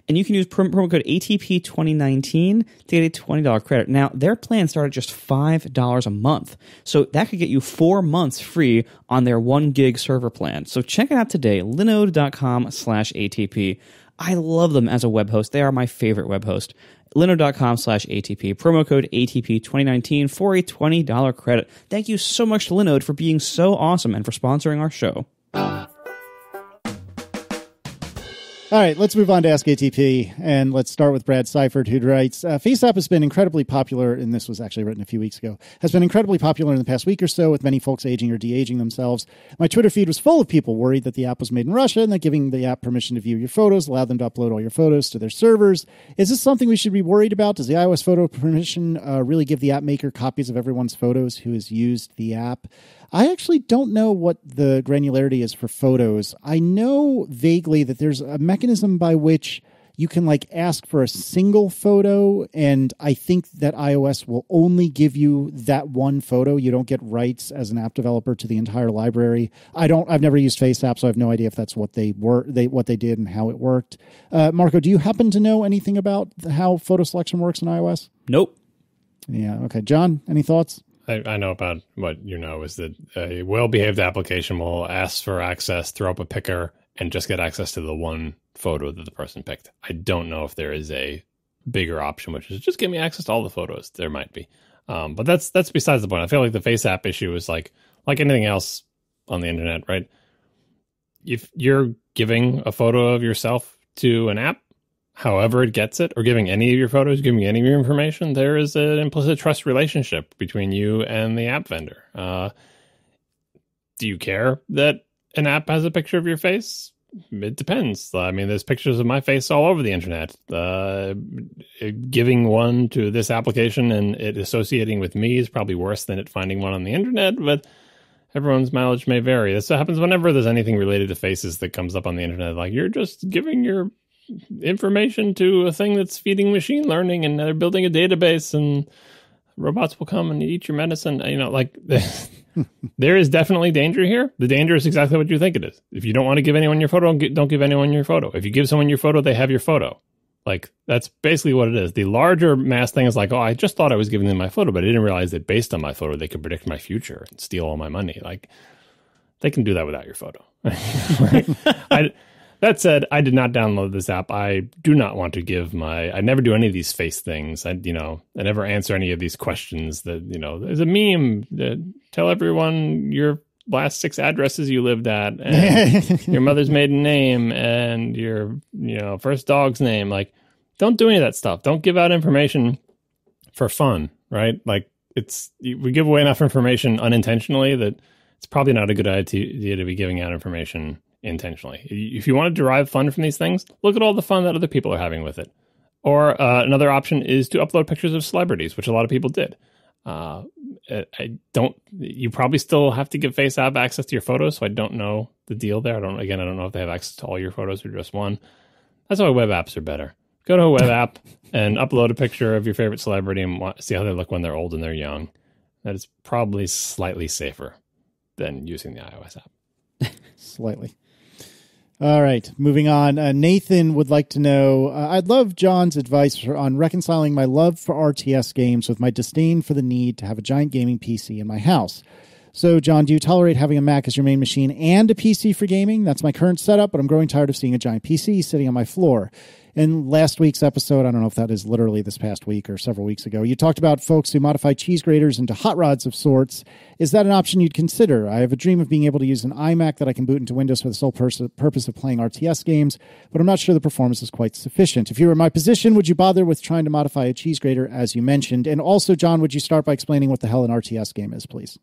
and you can use promo code ATP2019 to get a $20 credit. Now, their plan started at just $5 a month. So that could get you four months free on their one gig server plan. So check it out today, linode.com slash ATP. I love them as a web host. They are my favorite web host. Linode.com slash ATP. Promo code ATP2019 for a $20 credit. Thank you so much to Linode for being so awesome and for sponsoring our show. All right, let's move on to Ask ATP, and let's start with Brad Seifert, who writes, uh, FaceApp has been incredibly popular, and this was actually written a few weeks ago, has been incredibly popular in the past week or so, with many folks aging or de-aging themselves. My Twitter feed was full of people worried that the app was made in Russia and that giving the app permission to view your photos allowed them to upload all your photos to their servers. Is this something we should be worried about? Does the iOS photo permission uh, really give the app maker copies of everyone's photos who has used the app? I actually don't know what the granularity is for photos. I know vaguely that there's a mechanism by which you can like ask for a single photo and i think that ios will only give you that one photo. You don't get rights as an app developer to the entire library. I don't i've never used faceapp so i have no idea if that's what they were they what they did and how it worked. Uh, marco do you happen to know anything about how photo selection works in ios? Nope. yeah okay. John any thoughts I, I know about what you know is that a well behaved application will ask for access, throw up a picker, and just get access to the one photo that the person picked. I don't know if there is a bigger option, which is just give me access to all the photos. There might be, um, but that's that's besides the point. I feel like the FaceApp issue is like like anything else on the internet, right? If you're giving a photo of yourself to an app, however it gets it, or giving any of your photos, giving any of your information, there is an implicit trust relationship between you and the app vendor. Uh, do you care that an app has a picture of your face? It depends. I mean, there's pictures of my face all over the internet. Uh, giving one to this application and it associating with me is probably worse than it finding one on the internet, but everyone's mileage may vary. This happens whenever there's anything related to faces that comes up on the internet. Like you're just giving your information to a thing that's feeding machine learning and they're building a database and robots will come and eat your medicine. You know, like *laughs* there is definitely danger here. The danger is exactly what you think it is. If you don't want to give anyone your photo, don't give, anyone your photo. If you give someone your photo, they have your photo. Like that's basically what it is. The larger mass thing is like, oh, I just thought I was giving them my photo, but I didn't realize that based on my photo, they could predict my future and steal all my money. Like they can do that without your photo. *laughs* I, that said, I did not download this app. I do not want to give my. I never do any of these face things. I, you know, I never answer any of these questions. That you know, there's a meme that tell everyone your last six addresses you lived at, *laughs* and your mother's maiden name, and your you know first dog's name. Like, don't do any of that stuff. Don't give out information for fun, right? Like, it's we give away enough information unintentionally that it's probably not a good idea to be giving out information intentionally. If you want to derive fun from these things, look at all the fun that other people are having with it. Or uh, another option is to upload pictures of celebrities, which a lot of people did. Uh, I don't. You probably still have to give FaceApp access to your photos, so I don't know the deal there. I don't. Again, I don't know if they have access to all your photos or just one. That's why web apps are better. Go to a web app and upload a picture of your favorite celebrity and see how they look when they're old and they're young. That is probably slightly safer than using the iOS app. *laughs* slightly. All right, moving on. Uh, Nathan would like to know uh, I'd love John's advice on reconciling my love for RTS games with my disdain for the need to have a giant gaming PC in my house. So, John, do you tolerate having a Mac as your main machine and a PC for gaming? That's my current setup, but I'm growing tired of seeing a giant PC sitting on my floor in last week's episode, I don't know if that is literally this past week or several weeks ago, you talked about folks who modify cheese graters into hot rods of sorts. Is that an option you'd consider? I have a dream of being able to use an iMac that I can boot into Windows for the sole pers- purpose of playing RTS games, but I'm not sure the performance is quite sufficient. If you were in my position, would you bother with trying to modify a cheese grater as you mentioned? And also, John, would you start by explaining what the hell an RTS game is, please?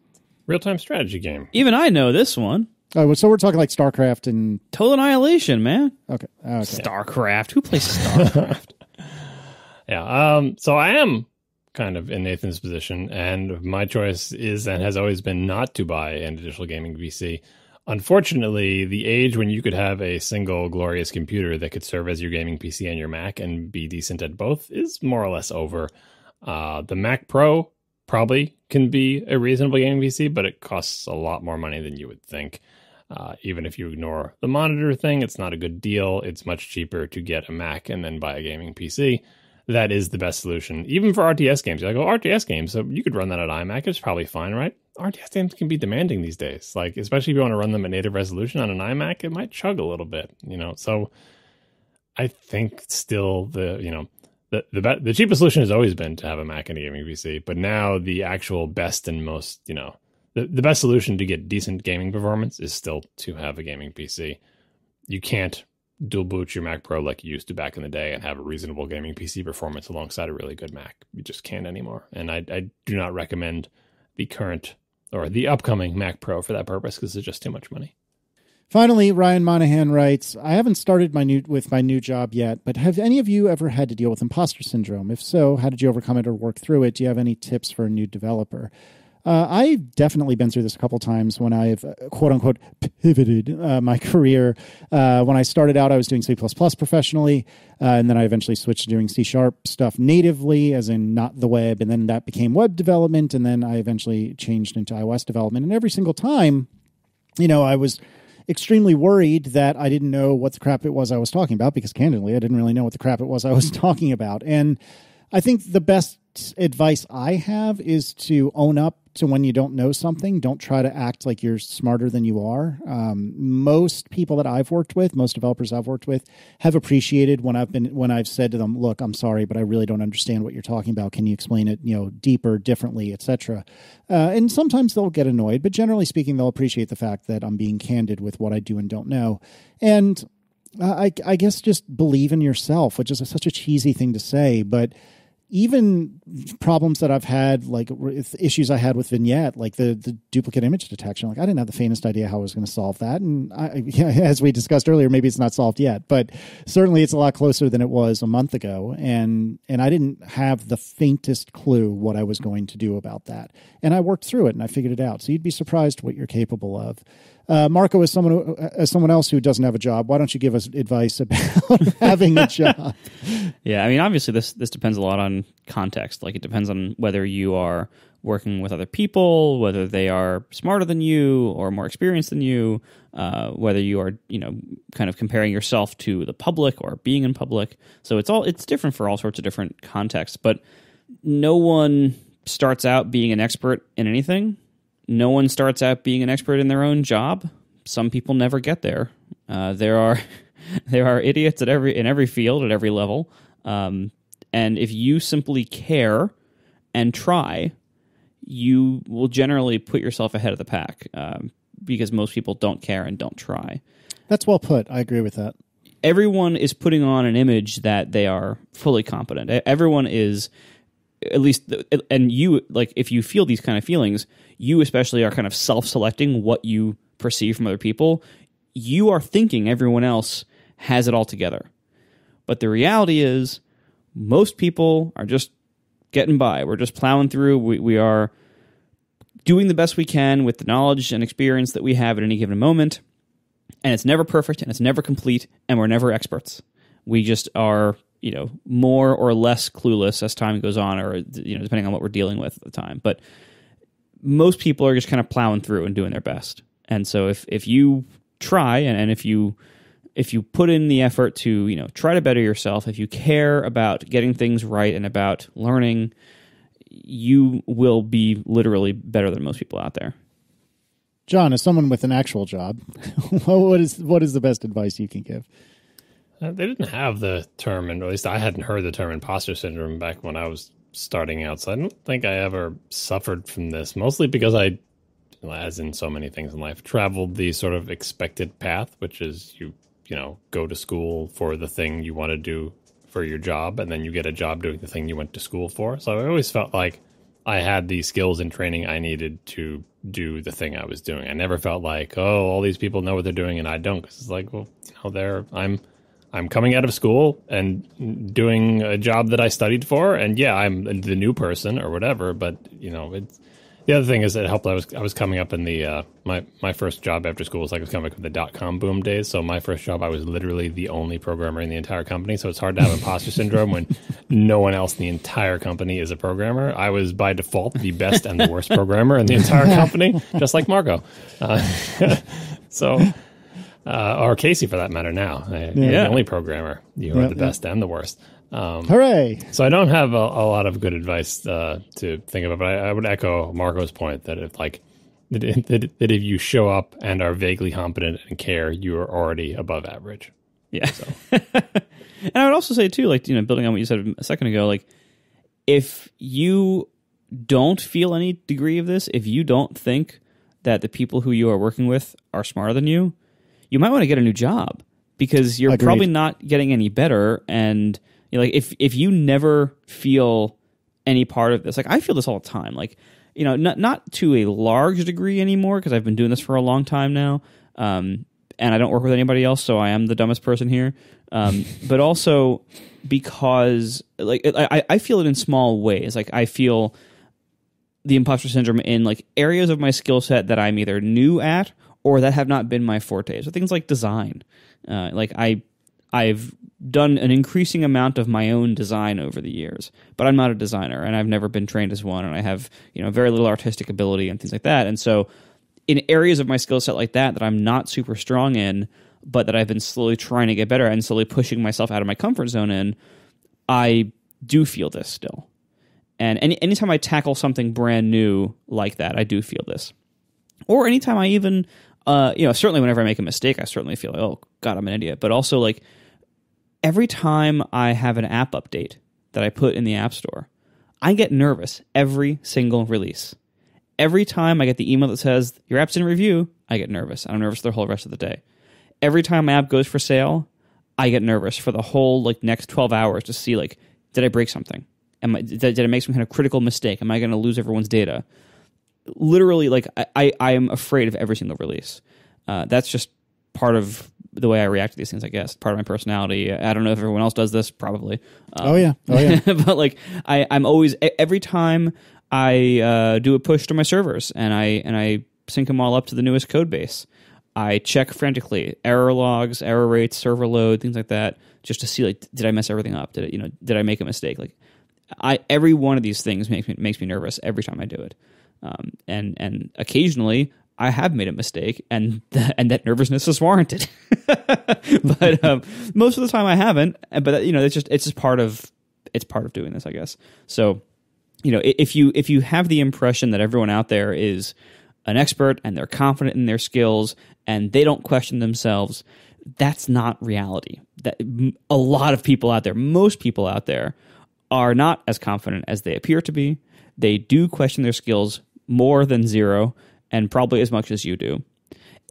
Real time strategy game. Even I know this one. Oh, so we're talking like StarCraft and Total Annihilation, man. Okay. okay. StarCraft. Who plays StarCraft? *laughs* yeah. Um. So I am kind of in Nathan's position, and my choice is and has always been not to buy an additional gaming PC. unfortunately, the age when you could have a single glorious computer that could serve as your gaming PC and your Mac and be decent at both is more or less over. Uh, the Mac Pro probably can be a reasonable gaming PC, but it costs a lot more money than you would think. Uh, even if you ignore the monitor thing, it's not a good deal. It's much cheaper to get a Mac and then buy a gaming PC. That is the best solution, even for RTS games. You're like, oh, RTS games, so you could run that at iMac. It's probably fine, right? RTS games can be demanding these days. Like, especially if you want to run them at native resolution on an iMac, it might chug a little bit, you know. So, I think still the you know the the the cheapest solution has always been to have a Mac and a gaming PC, but now the actual best and most you know the, the best solution to get decent gaming performance is still to have a gaming PC. You can't dual boot your Mac Pro like you used to back in the day and have a reasonable gaming PC performance alongside a really good Mac. You just can't anymore. And I, I do not recommend the current or the upcoming Mac Pro for that purpose because it's just too much money. Finally, Ryan Monahan writes, I haven't started my new with my new job yet, but have any of you ever had to deal with imposter syndrome? If so, how did you overcome it or work through it? Do you have any tips for a new developer? Uh, I've definitely been through this a couple times when I've uh, quote unquote pivoted uh, my *laughs* career. Uh, when I started out, I was doing C professionally, uh, and then I eventually switched to doing C sharp stuff natively, as in not the web, and then that became web development, and then I eventually changed into iOS development. And every single time, you know, I was extremely worried that I didn't know what the crap it was I was talking about because candidly, I didn't really know what the crap it was I was *laughs* talking about. And I think the best advice I have is to own up to when you don't know something. Don't try to act like you're smarter than you are. Um, most people that I've worked with, most developers I've worked with, have appreciated when I've been when I've said to them, "Look, I'm sorry, but I really don't understand what you're talking about. Can you explain it, you know, deeper, differently, etc." Uh, and sometimes they'll get annoyed, but generally speaking, they'll appreciate the fact that I'm being candid with what I do and don't know. And uh, I, I guess just believe in yourself, which is a, such a cheesy thing to say, but even problems that I've had, like issues I had with Vignette, like the, the duplicate image detection, like I didn't have the faintest idea how I was going to solve that. And I, *laughs* yeah, as we discussed earlier, maybe it's not solved yet, but certainly it's a lot closer than it was a month ago. And, and I didn't have the faintest clue what I was going to do about that. And I worked through it and I figured it out. So you'd be surprised what you're capable of. Uh, Marco, as someone who, as someone else who doesn't have a job, why don't you give us advice about *laughs* having a job? *laughs* Yeah, I mean, obviously this this depends a lot on context. Like it depends on whether you are working with other people, whether they are smarter than you or more experienced than you, uh, whether you are you know kind of comparing yourself to the public or being in public. So it's all it's different for all sorts of different contexts. But no one starts out being an expert in anything no one starts out being an expert in their own job. Some people never get there. Uh, there are *laughs* there are idiots at every in every field at every level. Um, and if you simply care and try, you will generally put yourself ahead of the pack um, because most people don't care and don't try. That's well put. I agree with that. Everyone is putting on an image that they are fully competent. Everyone is at least and you like if you feel these kind of feelings you especially are kind of self-selecting what you perceive from other people. You are thinking everyone else has it all together. But the reality is most people are just getting by. We're just plowing through. We, we are doing the best we can with the knowledge and experience that we have at any given moment. And it's never perfect and it's never complete and we're never experts. We just are you know more or less clueless as time goes on or you know depending on what we're dealing with at the time. But most people are just kind of plowing through and doing their best. And so if if you try and, and if you if you put in the effort to you know try to better yourself if you care about getting things right and about learning you will be literally better than most people out there. John as someone with an actual job *laughs* what is what is the best advice you can give uh, they didn't have the term, and at least I hadn't heard the term imposter syndrome back when I was starting out. So I don't think I ever suffered from this, mostly because I, as in so many things in life, traveled the sort of expected path, which is you, you know, go to school for the thing you want to do for your job, and then you get a job doing the thing you went to school for. So I always felt like I had the skills and training I needed to do the thing I was doing. I never felt like, oh, all these people know what they're doing and I don't. Because it's like, well, you know, they're I'm I'm coming out of school and doing a job that I studied for, and yeah, I'm the new person or whatever. But you know, it's The other thing is it helped. I was I was coming up in the uh, my my first job after school was like I was coming up in the dot com boom days. So my first job, I was literally the only programmer in the entire company. So it's hard to have imposter syndrome when no one else in the entire company is a programmer. I was by default the best and the worst programmer in the entire *laughs* company, just like Marco. Uh, *laughs* so. Uh, or Casey, for that matter. Now, yeah. the only programmer. You are the best and the worst. Um, Hooray! So I don't have a, a lot of good advice uh, to think about, but I, I, would echo Marco's point that if like that, that, that, if you show up and are vaguely competent and care, you are already above average. Yeah. So. *laughs* and I would also say too, like you know, building on what you said a second ago, like if you don't feel any degree of this, if you don't think that the people who you are working with are smarter than you, you might want to get a new job because you're Agreed. probably not getting any better and you know, like if if you never feel any part of this, like I feel this all the time. Like you know, not not to a large degree anymore because I've been doing this for a long time now, um, and I don't work with anybody else, so I am the dumbest person here. Um, *laughs* but also because like I, I feel it in small ways. Like I feel the imposter syndrome in like areas of my skill set that I'm either new at or that have not been my forte. So things like design. Uh, like I I've done an increasing amount of my own design over the years, but I'm not a designer and I've never been trained as one and I have, you know, very little artistic ability and things like that. And so in areas of my skill set like that that I'm not super strong in, but that I've been slowly trying to get better and slowly pushing myself out of my comfort zone in, I do feel this still. And any, anytime I tackle something brand new like that, I do feel this. Or anytime I even, uh, you know, certainly whenever I make a mistake, I certainly feel like, oh, God, I'm an idiot. But also, like, every time I have an app update that I put in the App Store, I get nervous every single release. Every time I get the email that says your app's in review, I get nervous. I'm nervous the whole rest of the day. Every time my app goes for sale, I get nervous for the whole like next 12 hours to see like did I break something? Am I, did, did I make some kind of critical mistake? Am I going to lose everyone's data? Literally, like I, I, am afraid of every single release. Uh, that's just part of the way I react to these things, I guess. Part of my personality. I don't know if everyone else does this, probably. Um, oh yeah, oh *laughs* yeah. but like, I, I'm always every time I uh, do a push to my servers and I and I sync them all up to the newest code base. I check frantically error logs, error rates, server load, things like that, just to see like did I mess everything up? Did it, you know did I make a mistake? Like I every one of these things makes me makes me nervous every time I do it. Um, and and occasionally I have made a mistake, and th- and that nervousness is warranted. *laughs* but *laughs* um, most of the time, I haven't. But you know, it's just it's just part of it's part of doing this, I guess. So, you know, if you if you have the impression that everyone out there is an expert and they're confident in their skills and they don't question themselves, that's not reality. That a lot of people out there, most people out there, are not as confident as they appear to be. They do question their skills more than zero and probably as much as you do.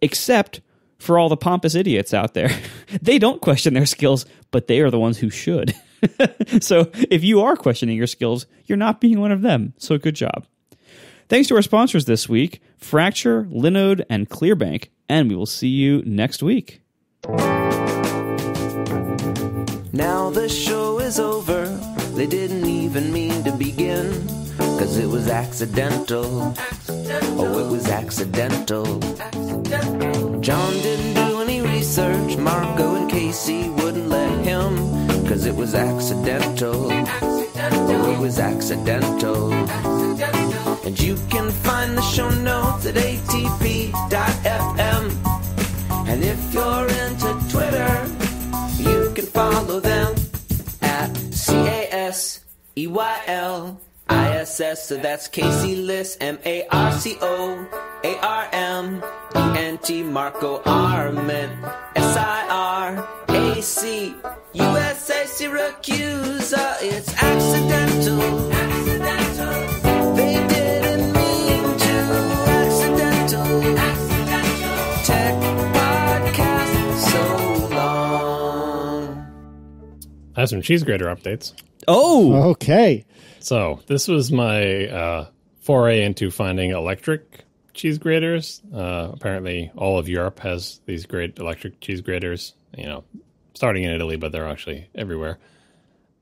Except for all the pompous idiots out there. *laughs* they don't question their skills, but they are the ones who should. *laughs* so if you are questioning your skills, you're not being one of them. So good job. Thanks to our sponsors this week Fracture, Linode, and Clearbanc, and we will see you next week. Now the show is over. They didn't even mean to begin. Cause it was accidental. accidental. Oh, it was accidental. accidental. John didn't do any research. Marco and Casey wouldn't let him. Cause it was accidental. accidental. Oh, it was accidental. And you can find the show notes at atp.fm. And if you're into Twitter, you can follow them at C A S E Y L. ISS, so that's Casey Liss, M A R C O A R M E N T Marco Arment, S I R A C U S A Siracusa. It's accidental. Accidental. They didn't mean to. Accidental. Accidental. Tech podcast so long. I have some cheese grater updates. Oh, okay. So this was my uh, foray into finding electric cheese graters. Uh, apparently, all of Europe has these great electric cheese graters. You know, starting in Italy, but they're actually everywhere.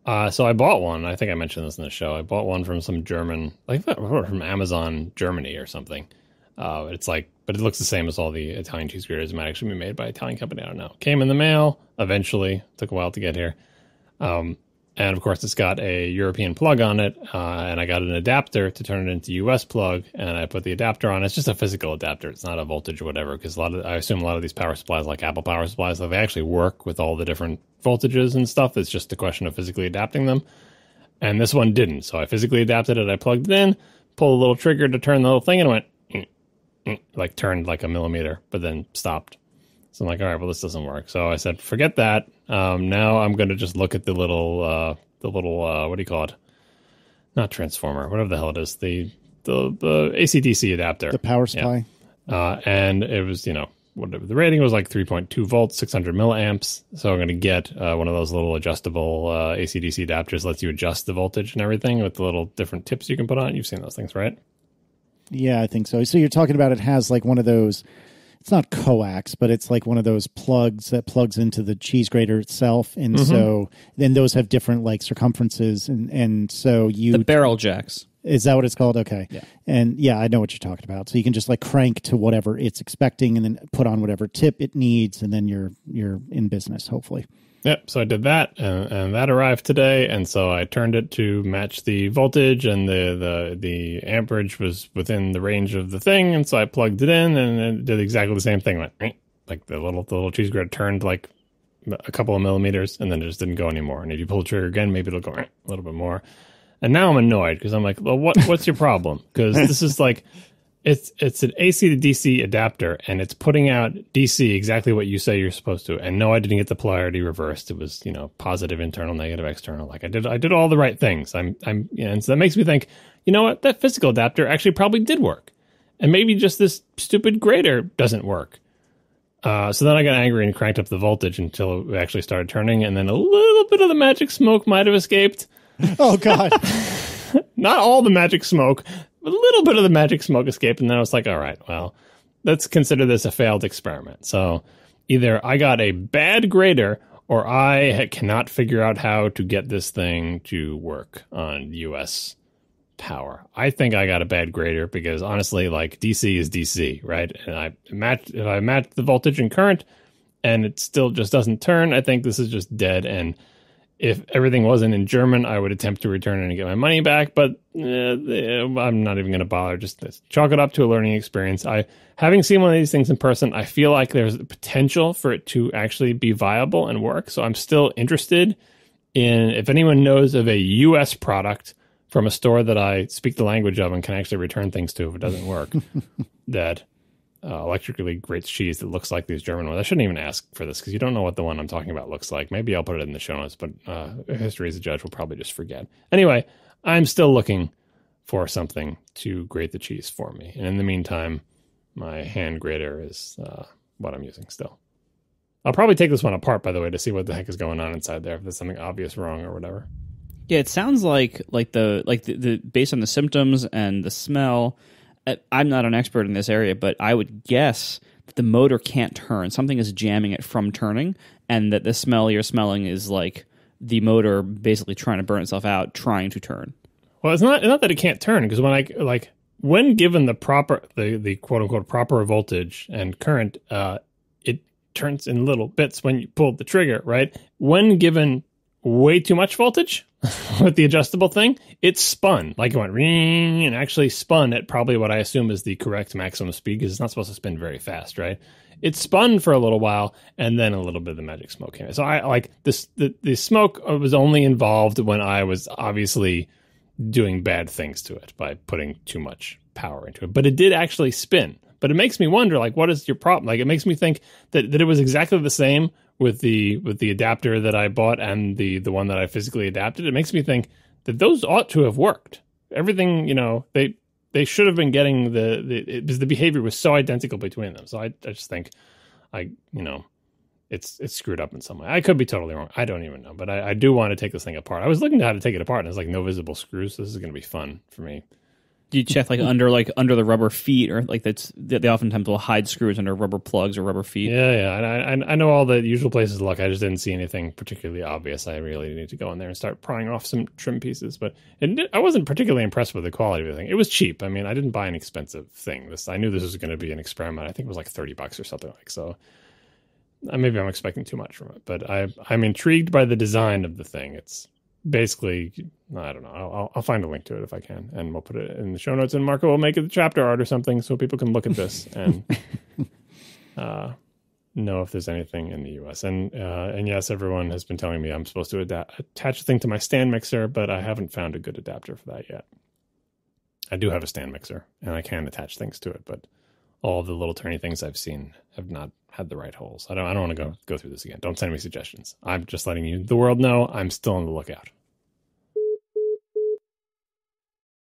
Uh, so I bought one. I think I mentioned this in the show. I bought one from some German, like from Amazon Germany or something. Uh, it's like, but it looks the same as all the Italian cheese graters. It might actually be made by Italian company. I don't know. Came in the mail eventually. Took a while to get here. Um, and of course, it's got a European plug on it, uh, and I got an adapter to turn it into US plug, and I put the adapter on. It's just a physical adapter; it's not a voltage or whatever. Because a lot of, I assume a lot of these power supplies, like Apple power supplies, they actually work with all the different voltages and stuff. It's just a question of physically adapting them. And this one didn't, so I physically adapted it. I plugged it in, pulled a little trigger to turn the little thing, and it went mm, mm, like turned like a millimeter, but then stopped. So I'm like, all right, well, this doesn't work. So I said, forget that. Um, now I'm going to just look at the little, uh, the little, uh, what do you call it? Not transformer, whatever the hell it is. The the the ACDC adapter, the power supply. Yeah. Uh, and it was, you know, whatever the rating was like 3.2 volts, 600 milliamps. So I'm going to get uh, one of those little adjustable uh, ACDC adapters, lets you adjust the voltage and everything with the little different tips you can put on. You've seen those things, right? Yeah, I think so. So you're talking about it has like one of those it's not coax, but it's like one of those plugs that plugs into the cheese grater itself, and mm-hmm. so then those have different like circumferences, and and so you the barrel jacks. Is that what it's called? Okay. Yeah. And yeah, I know what you're talking about. So you can just like crank to whatever it's expecting, and then put on whatever tip it needs, and then you're you're in business. Hopefully. Yep. So I did that, and, and, that arrived today, and so I turned it to match the voltage, and the the the amperage was within the range of the thing, and so I plugged it in, and it did exactly the same thing. Like, like the little the little cheese grater turned like a couple of millimeters, and then it just didn't go anymore. And if you pull the trigger again, maybe it'll go a little bit more. And now I'm annoyed because I'm like, well, what what's your problem? Because this is like it's it's an AC to DC adapter, and it's putting out DC exactly what you say you're supposed to. And no, I didn't get the polarity reversed. It was you know positive internal, negative external. Like I did, I did all the right things. I'm I'm and so that makes me think, you know what, that physical adapter actually probably did work, and maybe just this stupid grader doesn't work. Uh, so then I got angry and cranked up the voltage until it actually started turning, and then a little bit of the magic smoke might have escaped. Oh God. *laughs* Not all the magic smoke, a little bit of the magic smoke escaped, and then I was like, all right, well, let's consider this a failed experiment. So either I got a bad grader or I cannot figure out how to get this thing to work on US power. I think I got a bad grader because honestly, like DC is DC, right? And I match if I match the voltage and current and it still just doesn't turn, I think this is just dead and if everything wasn't in German, I would attempt to return it and get my money back. But uh, I'm not even going to bother. Just chalk it up to a learning experience. I, having seen one of these things in person, I feel like there's the potential for it to actually be viable and work. So I'm still interested in if anyone knows of a U.S. product from a store that I speak the language of and can actually return things to if it doesn't work. *laughs* that uh, electrically grates cheese that looks like these German ones. I shouldn't even ask for this because you don't know what the one I'm talking about looks like. Maybe I'll put it in the show notes, but uh, history as a judge will probably just forget. Anyway, I'm still looking for something to grate the cheese for me. And in the meantime, my hand grater is uh, what I'm using still. I'll probably take this one apart, by the way, to see what the heck is going on inside there. If there's something obvious wrong or whatever. Yeah, it sounds like like the like the, the based on the symptoms and the smell I'm not an expert in this area, but I would guess that the motor can't turn. Something is jamming it from turning, and that the smell you're smelling is like the motor basically trying to burn itself out, trying to turn. Well, it's not not that it can't turn because when I like when given the proper the the quote unquote proper voltage and current, uh, it turns in little bits when you pull the trigger. Right when given way too much voltage *laughs* with the adjustable thing, it spun like it went ring and actually spun at probably what I assume is the correct maximum speed because it's not supposed to spin very fast, right? It spun for a little while and then a little bit of the magic smoke came. So I like this. The, the smoke was only involved when I was obviously doing bad things to it by putting too much power into it, but it did actually spin. But it makes me wonder, like, what is your problem? Like, it makes me think that, that it was exactly the same with the with the adapter that I bought and the the one that I physically adapted, it makes me think that those ought to have worked. Everything, you know, they they should have been getting the the it, the behavior was so identical between them. So I I just think I you know it's it's screwed up in some way. I could be totally wrong. I don't even know, but I, I do want to take this thing apart. I was looking at how to take it apart, and there's like no visible screws. This is going to be fun for me. Do you check like under like under the rubber feet or like that's they oftentimes will hide screws under rubber plugs or rubber feet. Yeah, yeah. And I, I know all the usual places to look. I just didn't see anything particularly obvious. I really need to go in there and start prying off some trim pieces. But it, I wasn't particularly impressed with the quality of the thing. It was cheap. I mean, I didn't buy an expensive thing. This I knew this was going to be an experiment. I think it was like thirty bucks or something like so. uh, Maybe I'm expecting too much from it, but I I'm intrigued by the design of the thing. It's basically I don't know. I'll, I'll find a link to it if I can, and we'll put it in the show notes. And Marco will make it the chapter art or something, so people can look at this *laughs* and uh, know if there's anything in the U.S. And uh, and yes, everyone has been telling me I'm supposed to adapt, attach a thing to my stand mixer, but I haven't found a good adapter for that yet. I do have a stand mixer, and I can attach things to it, but all the little turny things I've seen have not had the right holes. I don't. I don't want to go mm-hmm. go through this again. Don't send me suggestions. I'm just letting you, the world, know I'm still on the lookout.